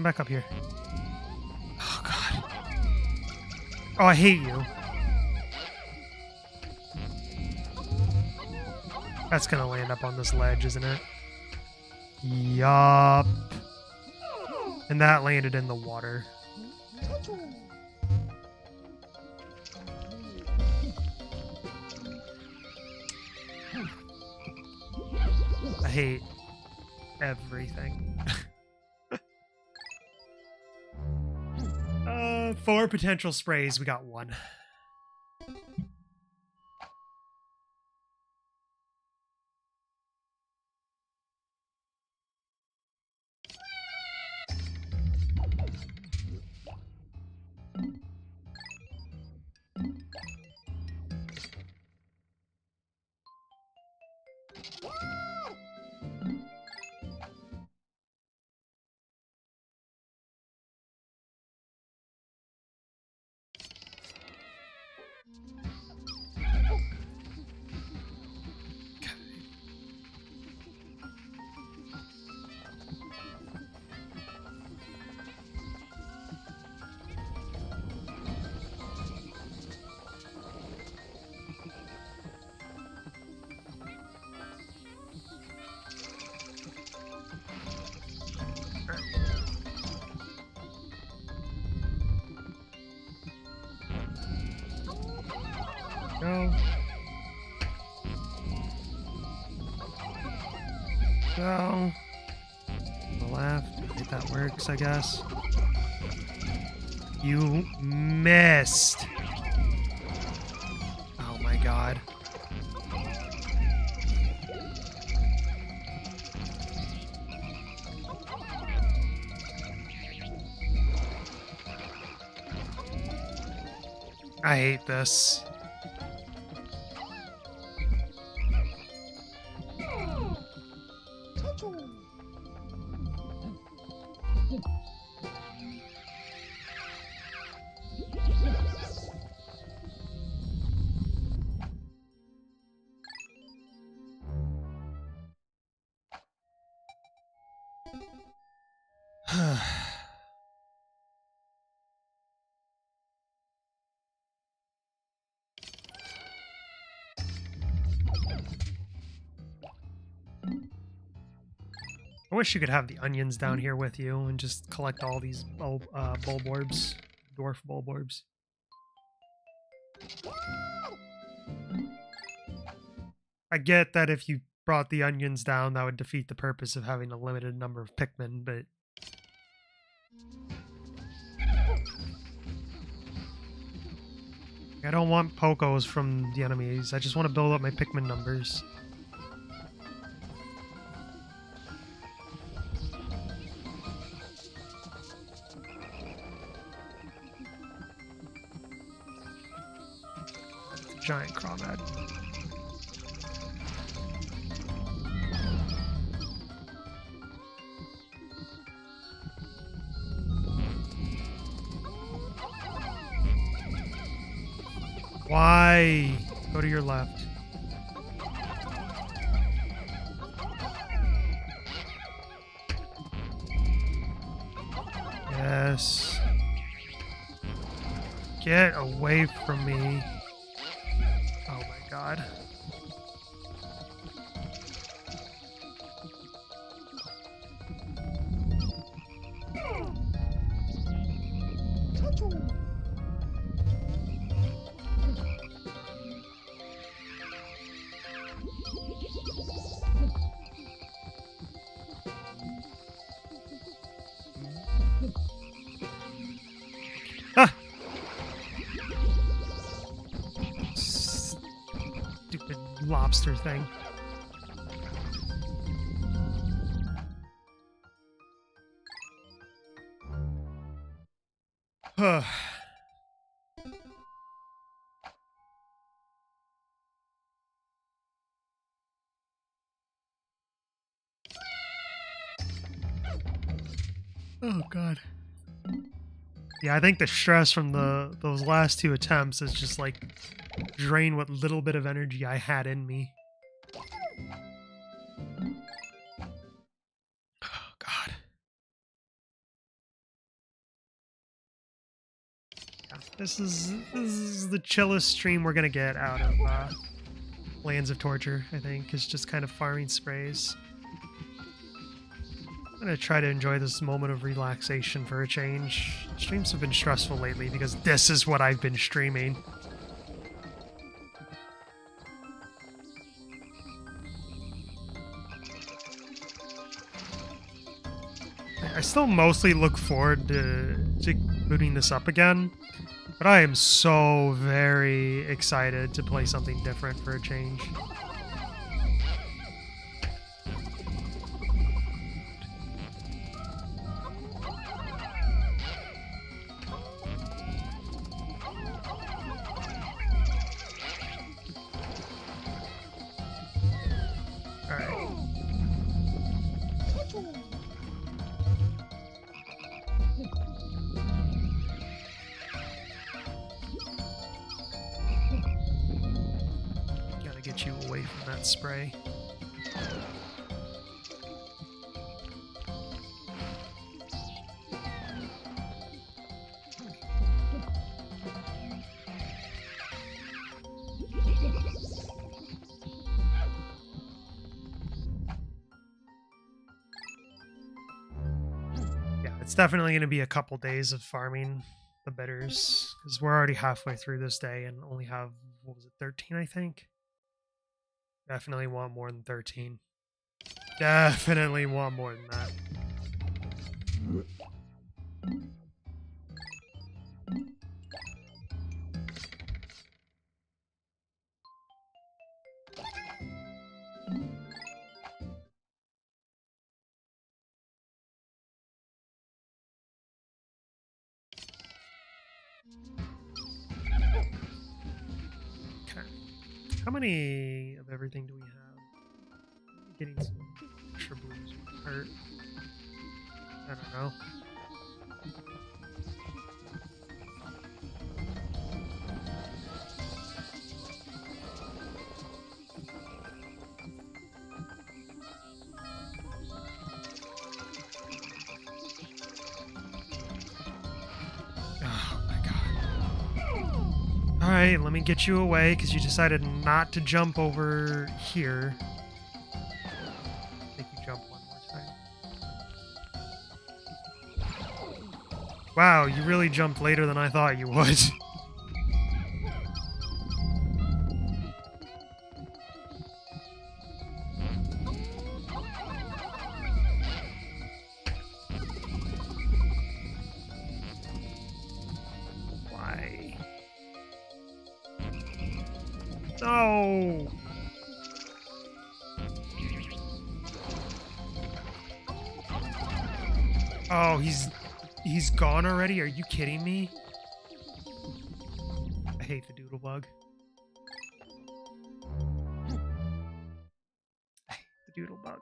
Come back up here. Oh, God. Oh, I hate you. That's gonna land up on this ledge, isn't it? Yup. And that landed in the water. I hate everything. Four potential sprays. We got one. I guess. You missed. Oh my god. I hate this. Wish you could have the onions down here with you and just collect all these bulb, uh, bulborbs, dwarf bulborbs. I get that if you brought the onions down, that would defeat the purpose of having a limited number of Pikmin, but... I don't want Pokos from the enemies, I just want to build up my Pikmin numbers. Giant Crawdad. Why? Go to your left. Yes. Get away from me. Thing. Oh god. Yeah, I think the stress from the those last two attempts is just like drain what little bit of energy I had in me. Oh god. Yeah, this is this is the chillest stream we're gonna get out of uh, Lands of Torture. I think is just kind of farming sprays. I'm gonna try to enjoy this moment of relaxation for a change. Streams have been stressful lately because this is what I've been streaming. Still mostly look forward to, to booting this up again, but I am so very excited to play something different for a change. Definitely going to be a couple days of farming the bitters because we're already halfway through this day and only have what was it, 13, I think? Definitely want more than 13. Definitely want more than that. I don't know. Oh. Alright, let me get you away because you decided not to jump over here. Wow, you really jumped later than I thought you would. kidding me? I hate the Doodlebug. I hate the Doodlebug.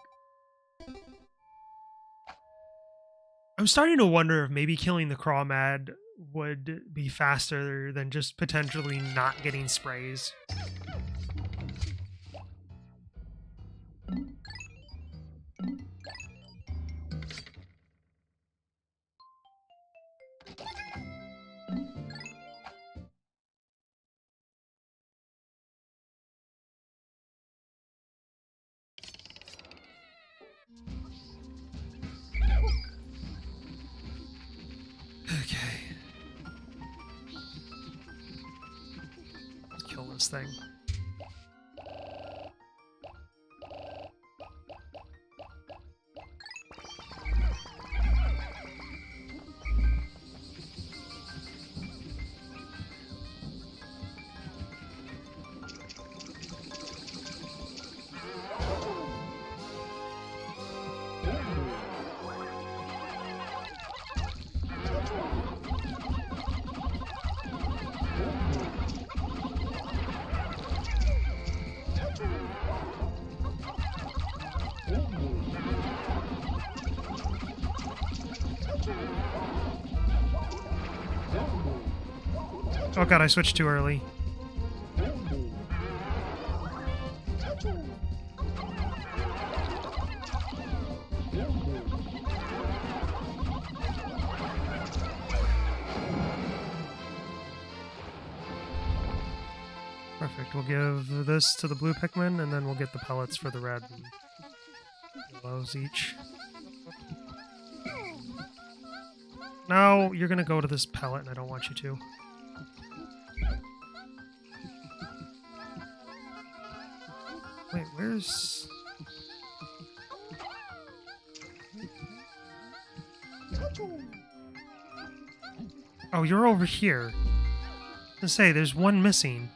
I'm starting to wonder if maybe killing the Crawmad would be faster than just potentially not getting sprays. Oh god, I switched too early. Perfect. We'll give this to the blue Pikmin, and then we'll get the pellets for the red and yellows each. Now you're gonna go to this pellet, and I don't want you to. Where's... Oh, you're over here. Let's say, there's one missing.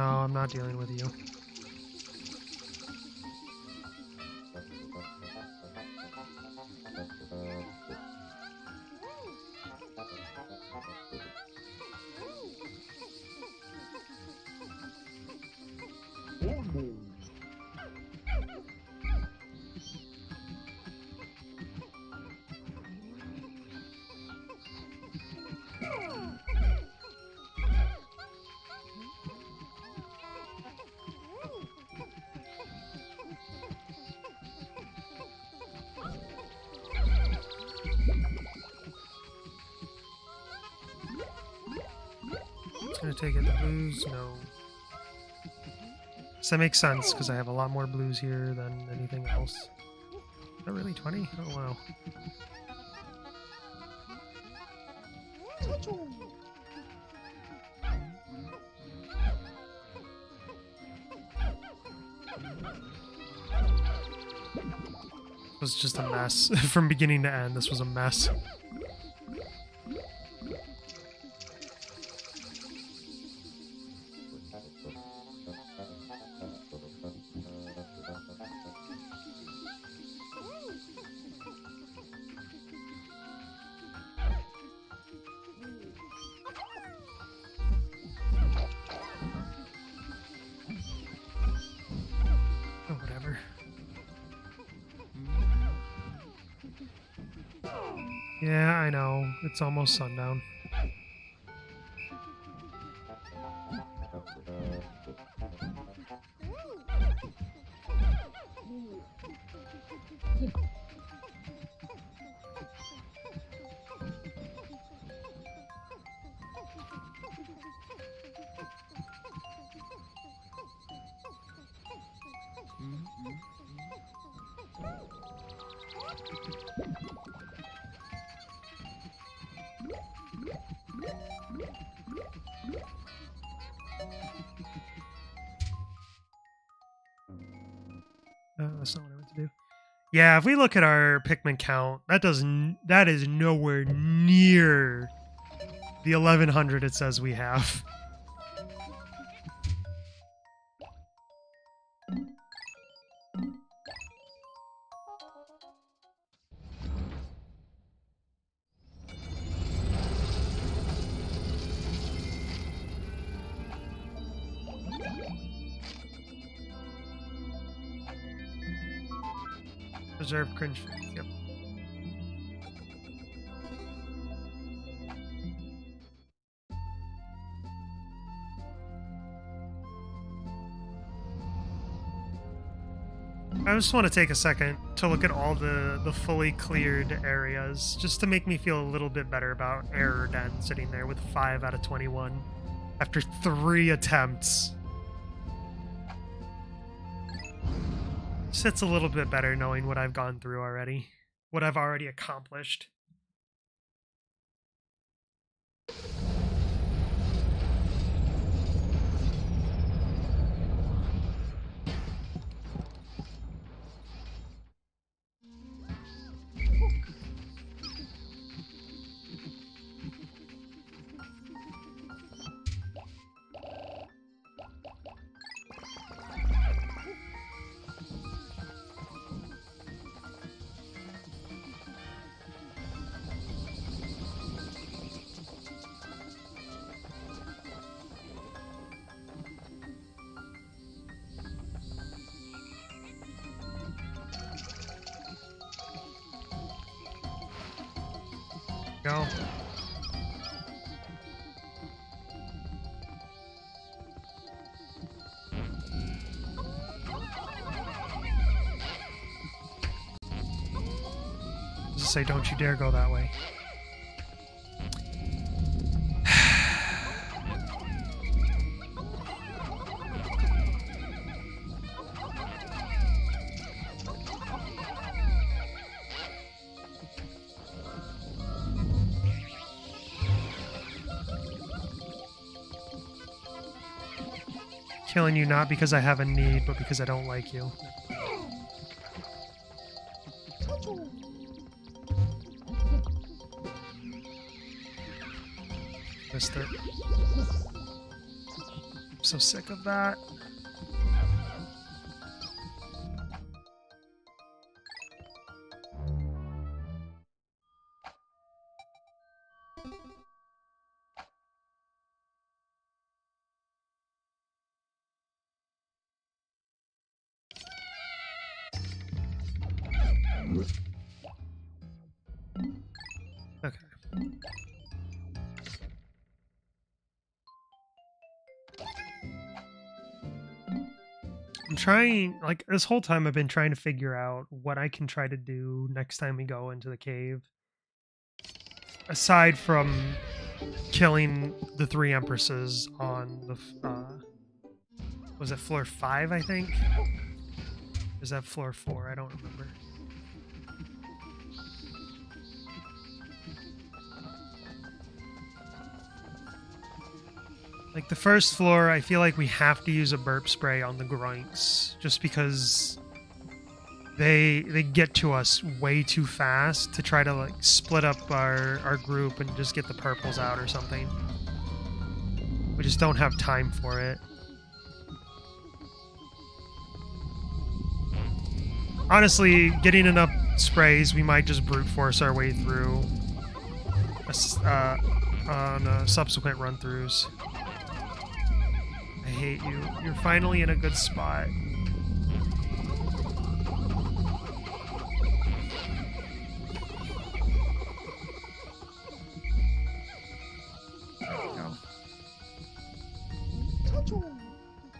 No, I'm not dealing with you. Blues, no. Does that make sense? Because I have a lot more blues here than anything else. Not really 20? Oh wow. It was just a mess. From beginning to end, this was a mess. It's almost sundown. Yeah, if we look at our Pikmin count, that doesn't that is nowhere near the 1100 it says we have. Cringe. Yep. I just want to take a second to look at all the, the fully cleared areas, just to make me feel a little bit better about Error Den sitting there with 5 out of 21 after three attempts. Sits a little bit better knowing what I've gone through already, what I've already accomplished. Say, don't you dare go that way. Killing you not because I have a need, but because I don't like you. Missed it. I'm so sick of that. Trying, like, this whole time I've been trying to figure out what I can try to do next time we go into the cave. Aside from killing the three empresses on the uh, was it floor five? I think. Is that floor four? I don't remember. Like the first floor, I feel like we have to use a burp spray on the groinks just because they they get to us way too fast to try to like split up our our group and just get the purples out or something. We just don't have time for it. Honestly, getting enough sprays, we might just brute force our way through uh, on uh, subsequent run-throughs. I hate you. You're finally in a good spot.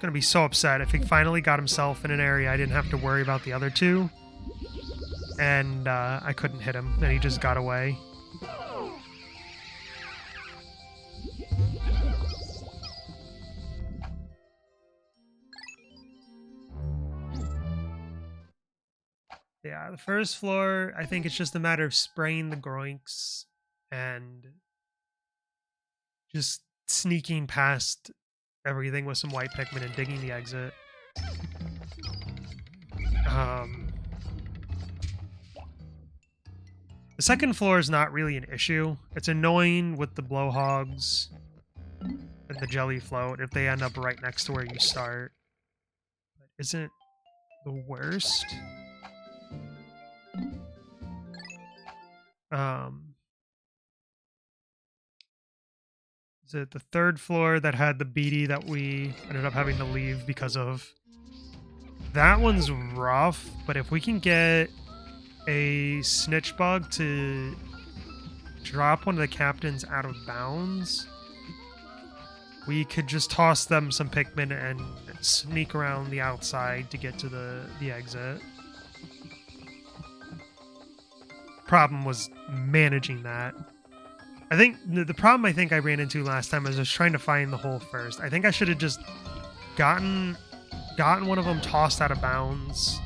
gonna be so upset if he finally got himself in an area I didn't have to worry about the other two. And uh, I couldn't hit him, and he just got away. Yeah, the first floor, I think it's just a matter of spraying the groinks and just sneaking past everything with some white Pikmin and digging the exit. Um, the second floor is not really an issue. It's annoying with the blowhogs and the Jellyfloat if they end up right next to where you start. But isn't the worst? Um, is it the third floor that had the beady that we ended up having to leave because of? That one's rough, but if we can get a Snitchbug to drop one of the captains out of bounds, we could just toss them some Pikmin and sneak around the outside to get to the, the exit. Problem was managing that. I think the problem I think I ran into last time was just trying to find the hole first. I think I should have just gotten gotten one of them tossed out of bounds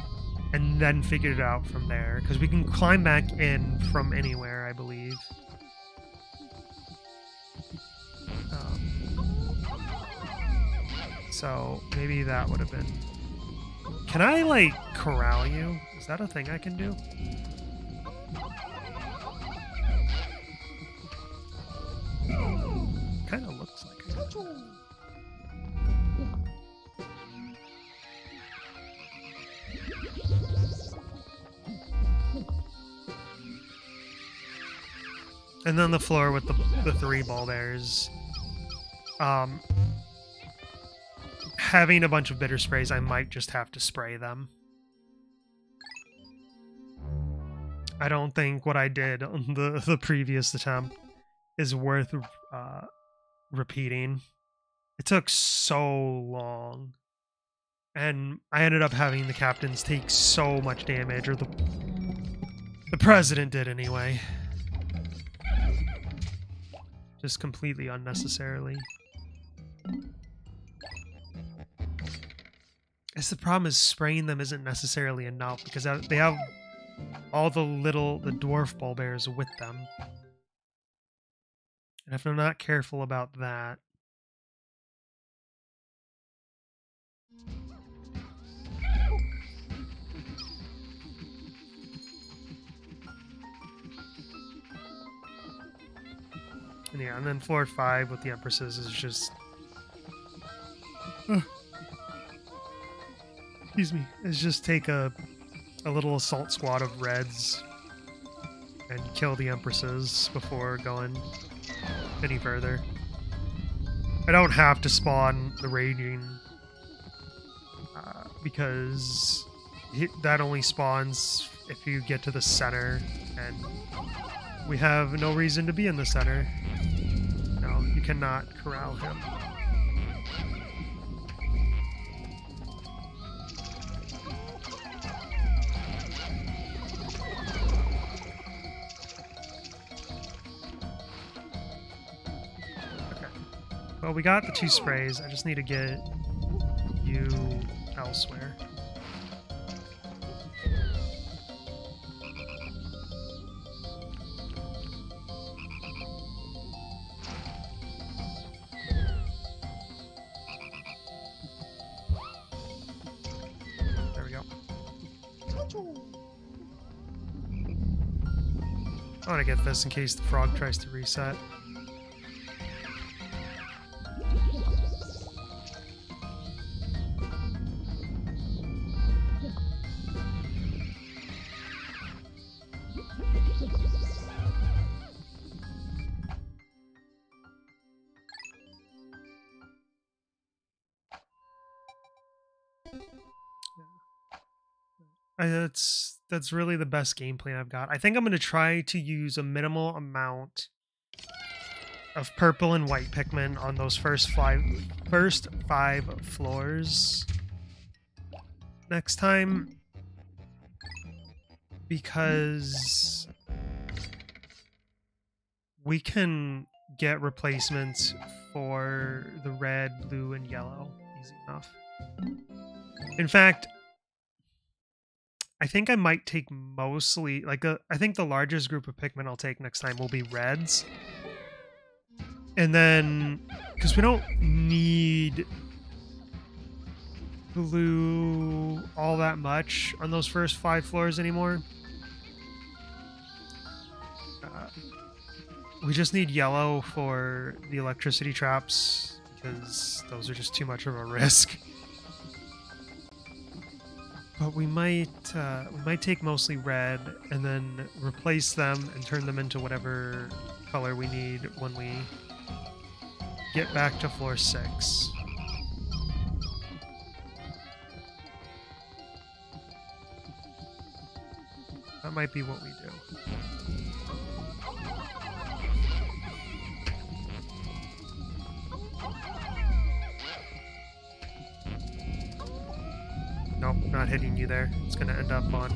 and then figured it out from there because we can climb back in from anywhere, I believe. Um, so maybe that would have been. Can I like corral you? Is that a thing I can do? And then the floor with the, the three Bulbears. Um, having a bunch of bitter sprays, I might just have to spray them. I don't think what I did on the, the previous attempt is worth uh, repeating. It took so long. And I ended up having the captains take so much damage, or the the president did anyway. Just completely unnecessarily. Guess the problem is spraying them isn't necessarily enough because they have all the little the dwarf Bulbears with them. And if I'm not careful about that, And yeah, and then floor five with the Empresses is just... Uh, excuse me. Is just take a, a little assault squad of Reds and kill the Empresses before going any further. I don't have to spawn the Raging uh, because that only spawns if you get to the center, and we have no reason to be in the center. No, you cannot corral him. Well, we got the two sprays. I just need to get you elsewhere. There we go. I want to get this in case the frog tries to reset. That's really the best game plan I've got. I think I'm going to try to use a minimal amount of purple and white Pikmin on those first five first five floors next time because we can get replacements for the red, blue, and yellow easy enough. In fact, I think I might take mostly like a, I think the largest group of Pikmin I'll take next time will be reds. And then because we don't need blue all that much on those first five floors anymore. Uh, we just need yellow for the electricity traps because those are just too much of a risk. But we might uh, we might take mostly red and then replace them and turn them into whatever color we need when we get back to floor six. That might be what we do. Nope, not hitting you there. It's gonna end up on.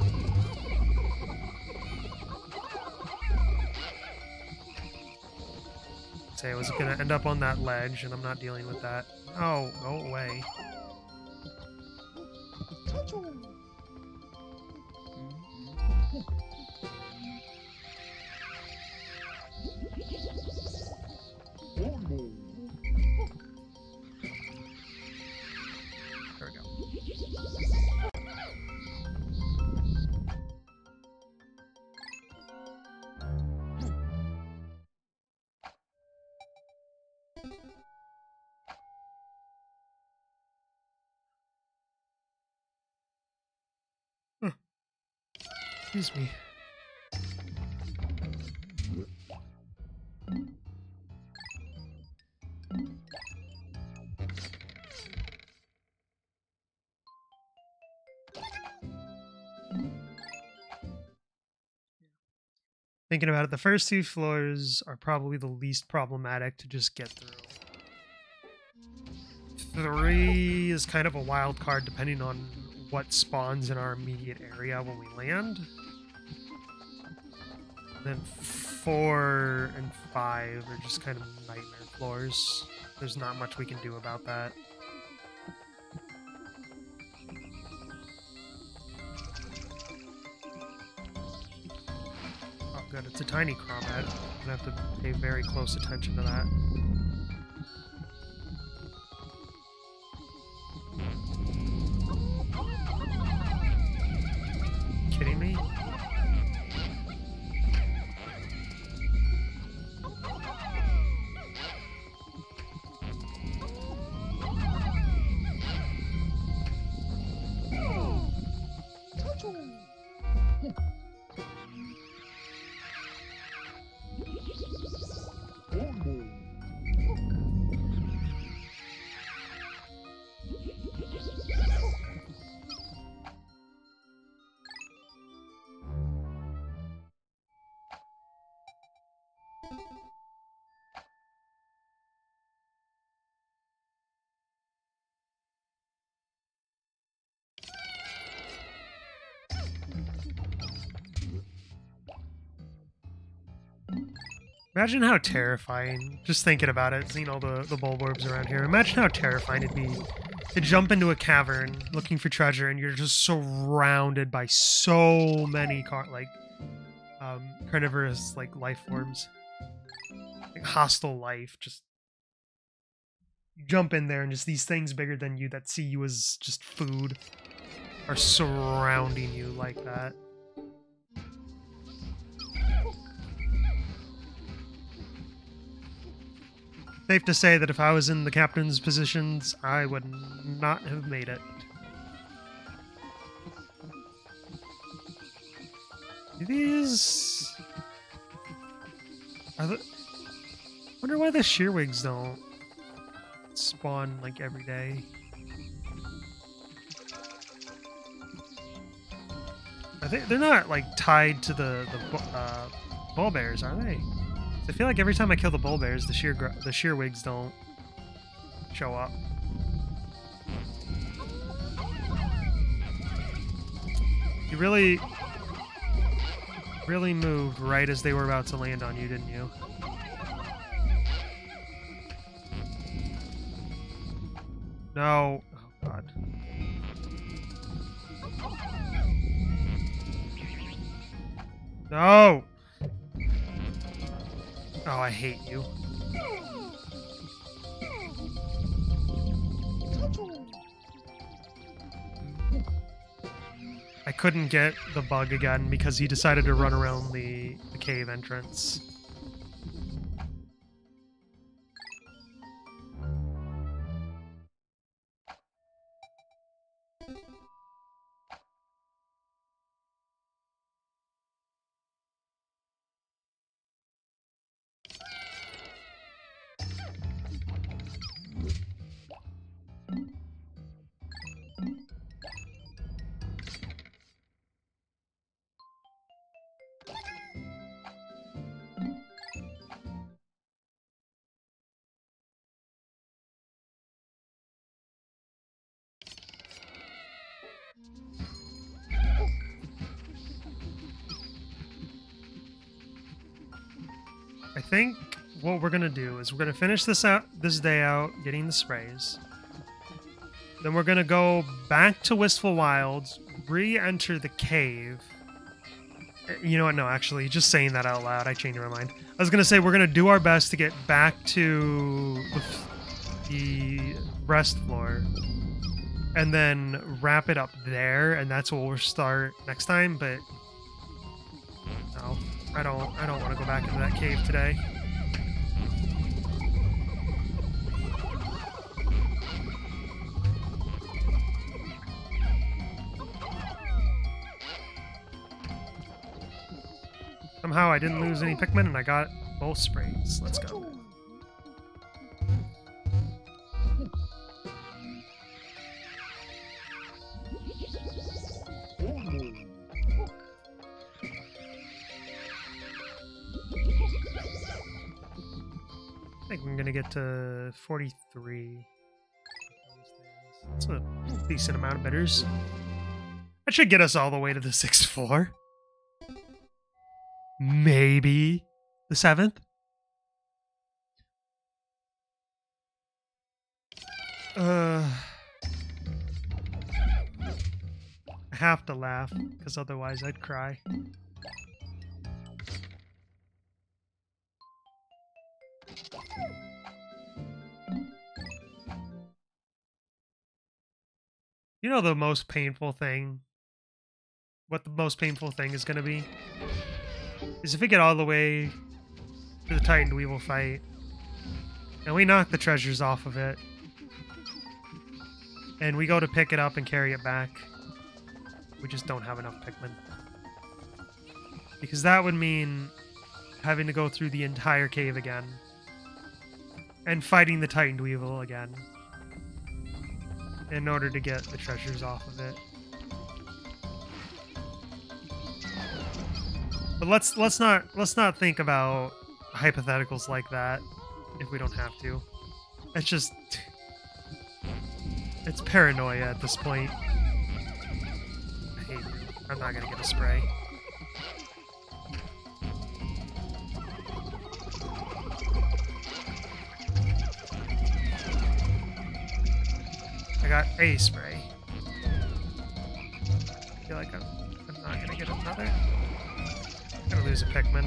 Say, it was it gonna end up on that ledge, and I'm not dealing with that. Oh, go away. Excuse me. Thinking about it, the first two floors are probably the least problematic to just get through. Three is kind of a wild card depending on what spawns in our immediate area when we land. Then four and five are just kind of nightmare floors. There's not much we can do about that. Oh good, it's a tiny Cromet. I'm gonna have to pay very close attention to that. Kidding me? Imagine how terrifying, just thinking about it, seeing all the, the bulborbs around here. Imagine how terrifying it'd be to jump into a cavern looking for treasure and you're just surrounded by so many car like um, carnivorous like life forms. Like hostile life. Just jump in there and just these things bigger than you that see you as just food are surrounding you like that. Safe to say that if I was in the captain's positions, I would not have made it. These... I wonder why the shearwigs don't spawn, like, every day. Are they, they're not, like, tied to the, the uh, Bulbears, are they? I feel like every time I kill the Bulbears, the sheer the shearwigs don't show up. You really, really moved right as they were about to land on you, didn't you? No. Oh, God. No! Oh, I hate you. I couldn't get the bug again because he decided to run around the, the cave entrance. What we're gonna do is we're gonna finish this out this day out getting the sprays. Then we're gonna go back to Wistful Wilds, re-enter the cave. Eh, you know what? No, actually, just saying that out loud, I changed my mind. I was gonna say we're gonna do our best to get back to the, rest floor, and then wrap it up there, and that's what we'll start next time. But no. I don't I don't want to go back into that cave today. Somehow I didn't lose any Pikmin and I got both sprays. Let's go. I think I'm gonna get to 43. That's a decent amount of bitters. That should get us all the way to the sixth floor. Maybe the seventh. Uh, I have to laugh because otherwise I'd cry. You know the most painful thing? What the most painful thing is going to be? Is if we get all the way to the Titan Dweevil fight, and we knock the treasures off of it, and we go to pick it up and carry it back, we just don't have enough Pikmin. Because that would mean having to go through the entire cave again, and fighting the Titan Dweevil again. In order to get the treasures off of it. But let's let's not let's not think about hypotheticals like that if we don't have to. It's just it's paranoia at this point. I hate it. I'm not gonna get a spray. I got a spray. I feel like I'm, I'm not gonna get another. Lose a Pikmin.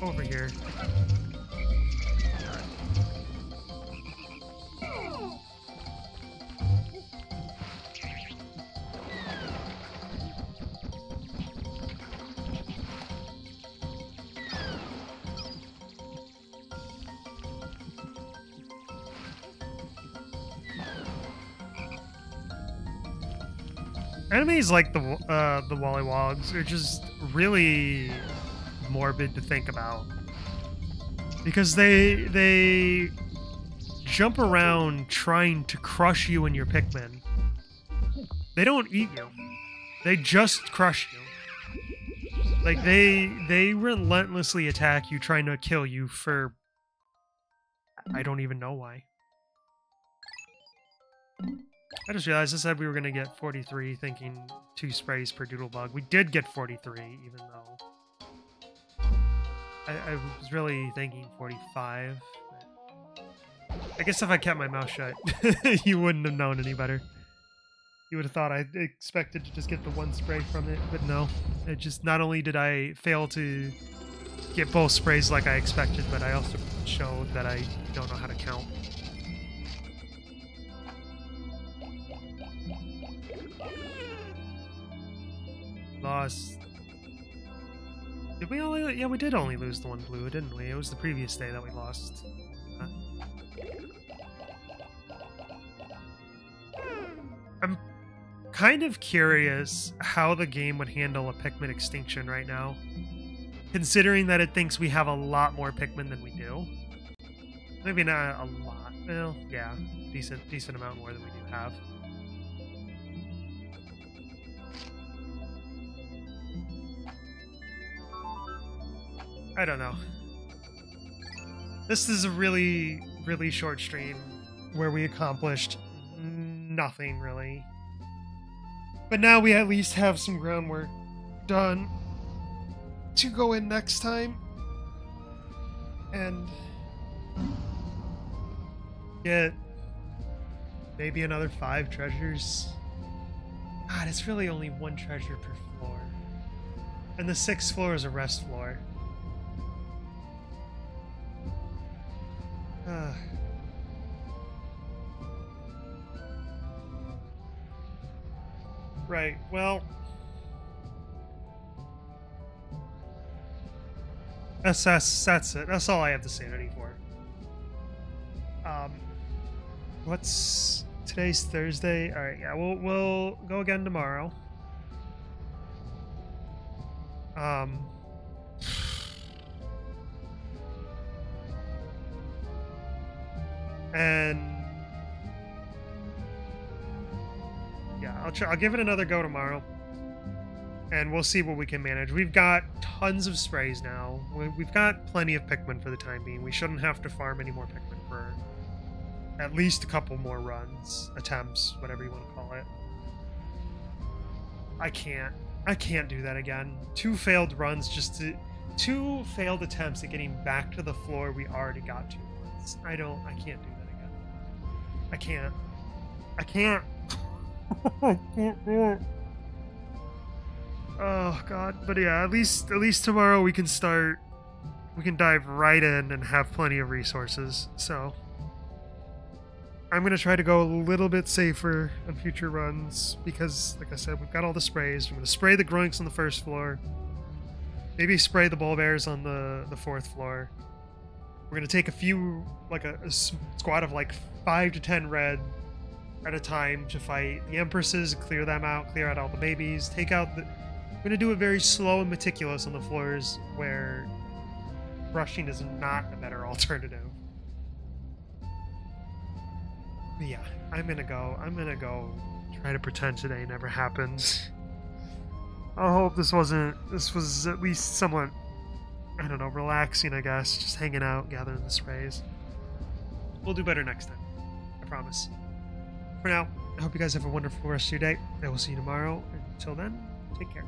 Over here. Enemies like the uh, the Wollywogs are just really morbid to think about because they they jump around trying to crush you and your Pikmin. They don't eat you; they just crush you. Like they they relentlessly attack you, trying to kill you for I don't even know why. I just realized I said we were going to get 43, thinking two sprays per Doodlebug. We did get 43, even though I, I was really thinking 45. I guess if I kept my mouth shut, you wouldn't have known any better. You would have thought I expected to just get the one spray from it, but no. It just not only did I fail to get both sprays like I expected, but I also showed that I don't know how to count. Lost... Did we only... Yeah, we did only lose the one blue, didn't we? It was the previous day that we lost. Huh? I'm kind of curious how the game would handle a Pikmin extinction right now. Considering that it thinks we have a lot more Pikmin than we do. Maybe not a lot. Well, yeah. Decent, decent amount more than we do have. I don't know. This is a really, really short stream where we accomplished nothing, really. But now we at least have some groundwork done to go in next time and get maybe another five treasures. God, it's really only one treasure per floor. And the sixth floor is a rest floor. right, well... That's, that's, that's it. That's all I have to say for. Um, what's... Today's Thursday? Alright, yeah, we'll, we'll go again tomorrow. Um... and yeah, I'll try. I'll give it another go tomorrow, and we'll see what we can manage. We've got tons of sprays now. We've got plenty of Pikmin for the time being. We shouldn't have to farm any more Pikmin for at least a couple more runs, attempts, whatever you want to call it. I can't. I can't do that again. Two failed runs just to two failed attempts at getting back to the floor we already got to once. I don't. I can't do I can't. I can't. I can't do it. Oh god, but yeah, at least at least tomorrow we can start we can dive right in and have plenty of resources. So I'm gonna try to go a little bit safer on future runs because like I said, we've got all the sprays. I'm gonna spray the groinks on the first floor. Maybe spray the Bulbears on the, the fourth floor. We're gonna take a few, like a, a squad of like five to ten red at a time to fight the empresses, clear them out, clear out all the babies, take out the. We're gonna do it very slow and meticulous on the floors where rushing is not a better alternative. But yeah, I'm gonna go. I'm gonna go try to pretend today never happens. I hope this wasn't. This was at least somewhat. I don't know, relaxing. I guess just hanging out, gathering the sprays. We'll do better next time. I promise. For now, I hope you guys have a wonderful rest of your day. I will see you tomorrow. Until then, take care.